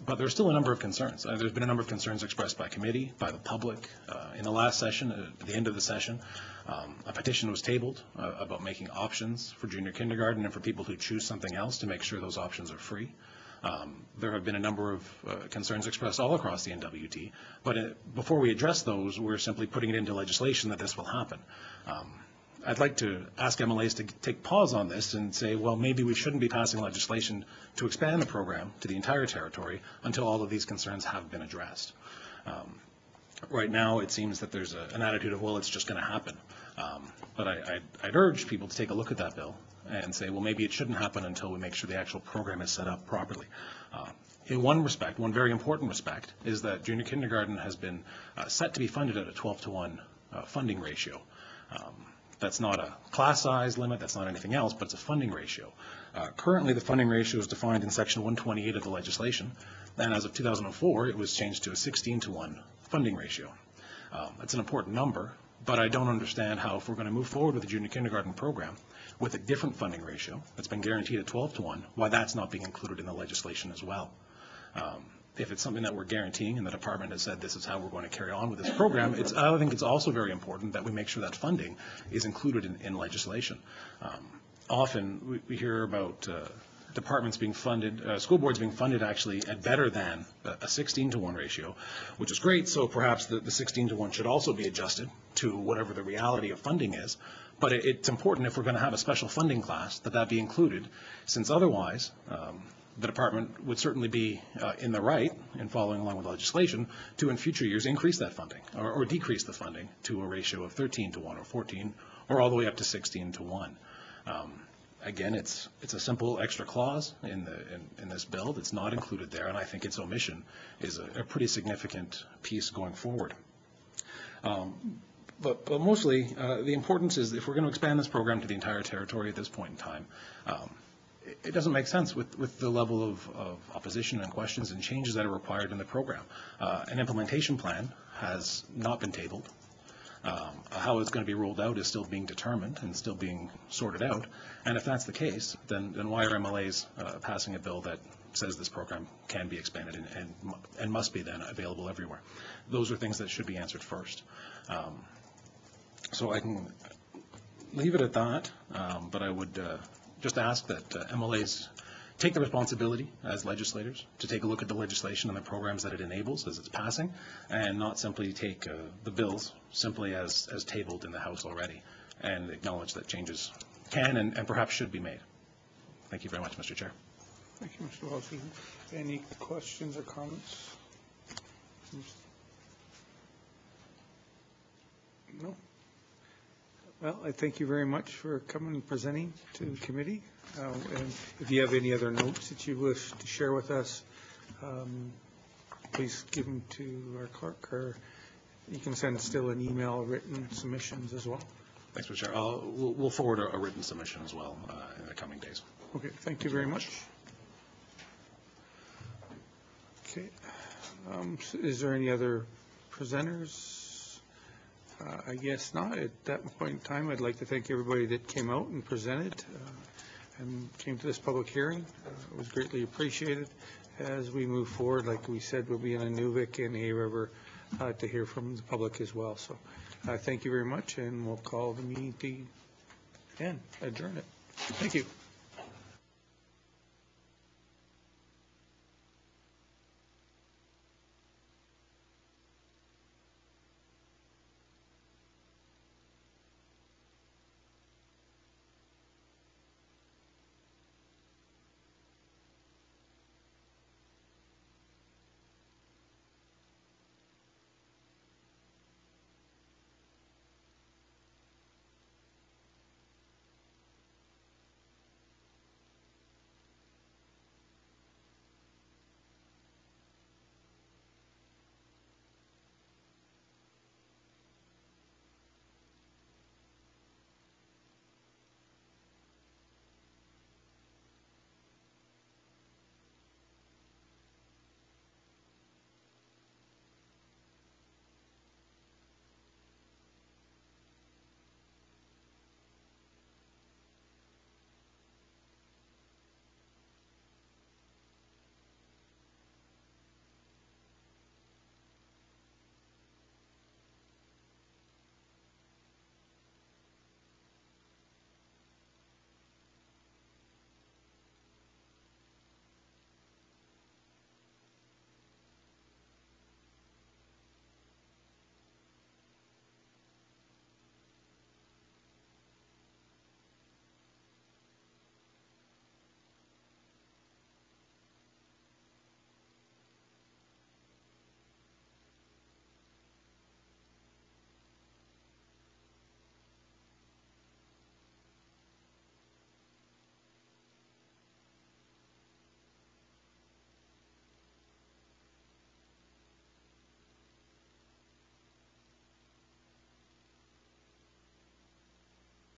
But there's still a number of concerns. Uh, There's been a number of concerns expressed by committee, by the public. Uh, In the last session, uh, at the end of the session, um, a petition was tabled uh, about making options for junior kindergarten and for people who choose something else to make sure those options are free. Um, There have been a number of uh, concerns expressed all across the NWT, but uh, before we address those, we're simply putting it into legislation that this will happen. Um, I'd like to ask MLAs to take pause on this and say, well, maybe we shouldn't be passing legislation to expand the program to the entire territory until all of these concerns have been addressed. Um, Right now, it seems that there's a- an attitude of, well, it's just going to happen. Um, But I- I'd urge people to take a look at that bill and say, well, maybe it shouldn't happen until we make sure the actual program is set up properly. Uh, In one respect, one very important respect, is that junior kindergarten has been uh, set to be funded at a 12 to 1 uh, funding ratio. Um, That's not a class size limit, that's not anything else, but it's a funding ratio. Uh, Currently, the funding ratio is defined in section 128 of the legislation, and as of 2004, it was changed to a 16 to 1 funding ratio. Um, That's an important number, but I don't understand how, if we're going to move forward with the junior kindergarten program with a different funding ratio that's been guaranteed at 12 to 1, why that's not being included in the legislation as well. Um, If it's something that we're guaranteeing and the department has said this is how we're going to carry on with this program, it's, I think it's also very important that we make sure that funding is included in, in legislation. Um, Often, we, we hear about uh, departments being funded, uh, school boards being funded actually at better than a a 16 to 1 ratio, which is great, so perhaps the, the 16 to 1 should also be adjusted to whatever the reality of funding is. But it, it's important if we're going to have a special funding class, that that be included, since otherwise, um, the department would certainly be uh, in the right, in following along with legislation, to in future years increase that funding, or, or decrease the funding to a ratio of 13 to 1, or 14, or all the way up to 16 to 1. Um, Again, it's, it's a simple extra clause in the, in, in this bill that's not included there, and I think its omission is a, a pretty significant piece going forward. Um, But, but mostly, uh, the importance is if we're going to expand this program to the entire territory at this point in time, um, it, it doesn't make sense with, with the level of, of opposition and questions and changes that are required in the program. Uh, An implementation plan has not been tabled. Um, How it's going to be rolled out is still being determined and still being sorted out. And if that's the case, then, then why are MLAs uh, passing a bill that says this program can be expanded and, and and must be then available everywhere? Those are things that should be answered first. Um, So I can leave it at that, um, but I would uh, just ask that uh, MLAs take the responsibility as legislators to take a look at the legislation and the programs that it enables as it's passing, and not simply take uh, the bills simply as, as tabled in the House already, and acknowledge that changes can and, and perhaps should be made. Thank you very much, Mr. Chair. Thank you, Mr. Welch. Any questions or comments? No? Well, I thank you very much for coming and presenting to the committee. Uh, And if you have any other notes that you wish to share with us, um, please give them to our clerk, or you can send still an email, written submissions as well. Thanks, Mr. Chair. I'll, we'll we'll forward a a written submission as well uh, in the coming days. Okay, thank you very much. Okay, um, s- is there any other presenters? Uh, I guess not. At that point in time, I'd like to thank everybody that came out and presented uh, and came to this public hearing. Uh, It was greatly appreciated. As we move forward, like we said, we'll be in Inuvik and Hay River uh, to hear from the public as well. So uh, thank you very much, and we'll call the meeting to adjourn it. Thank you.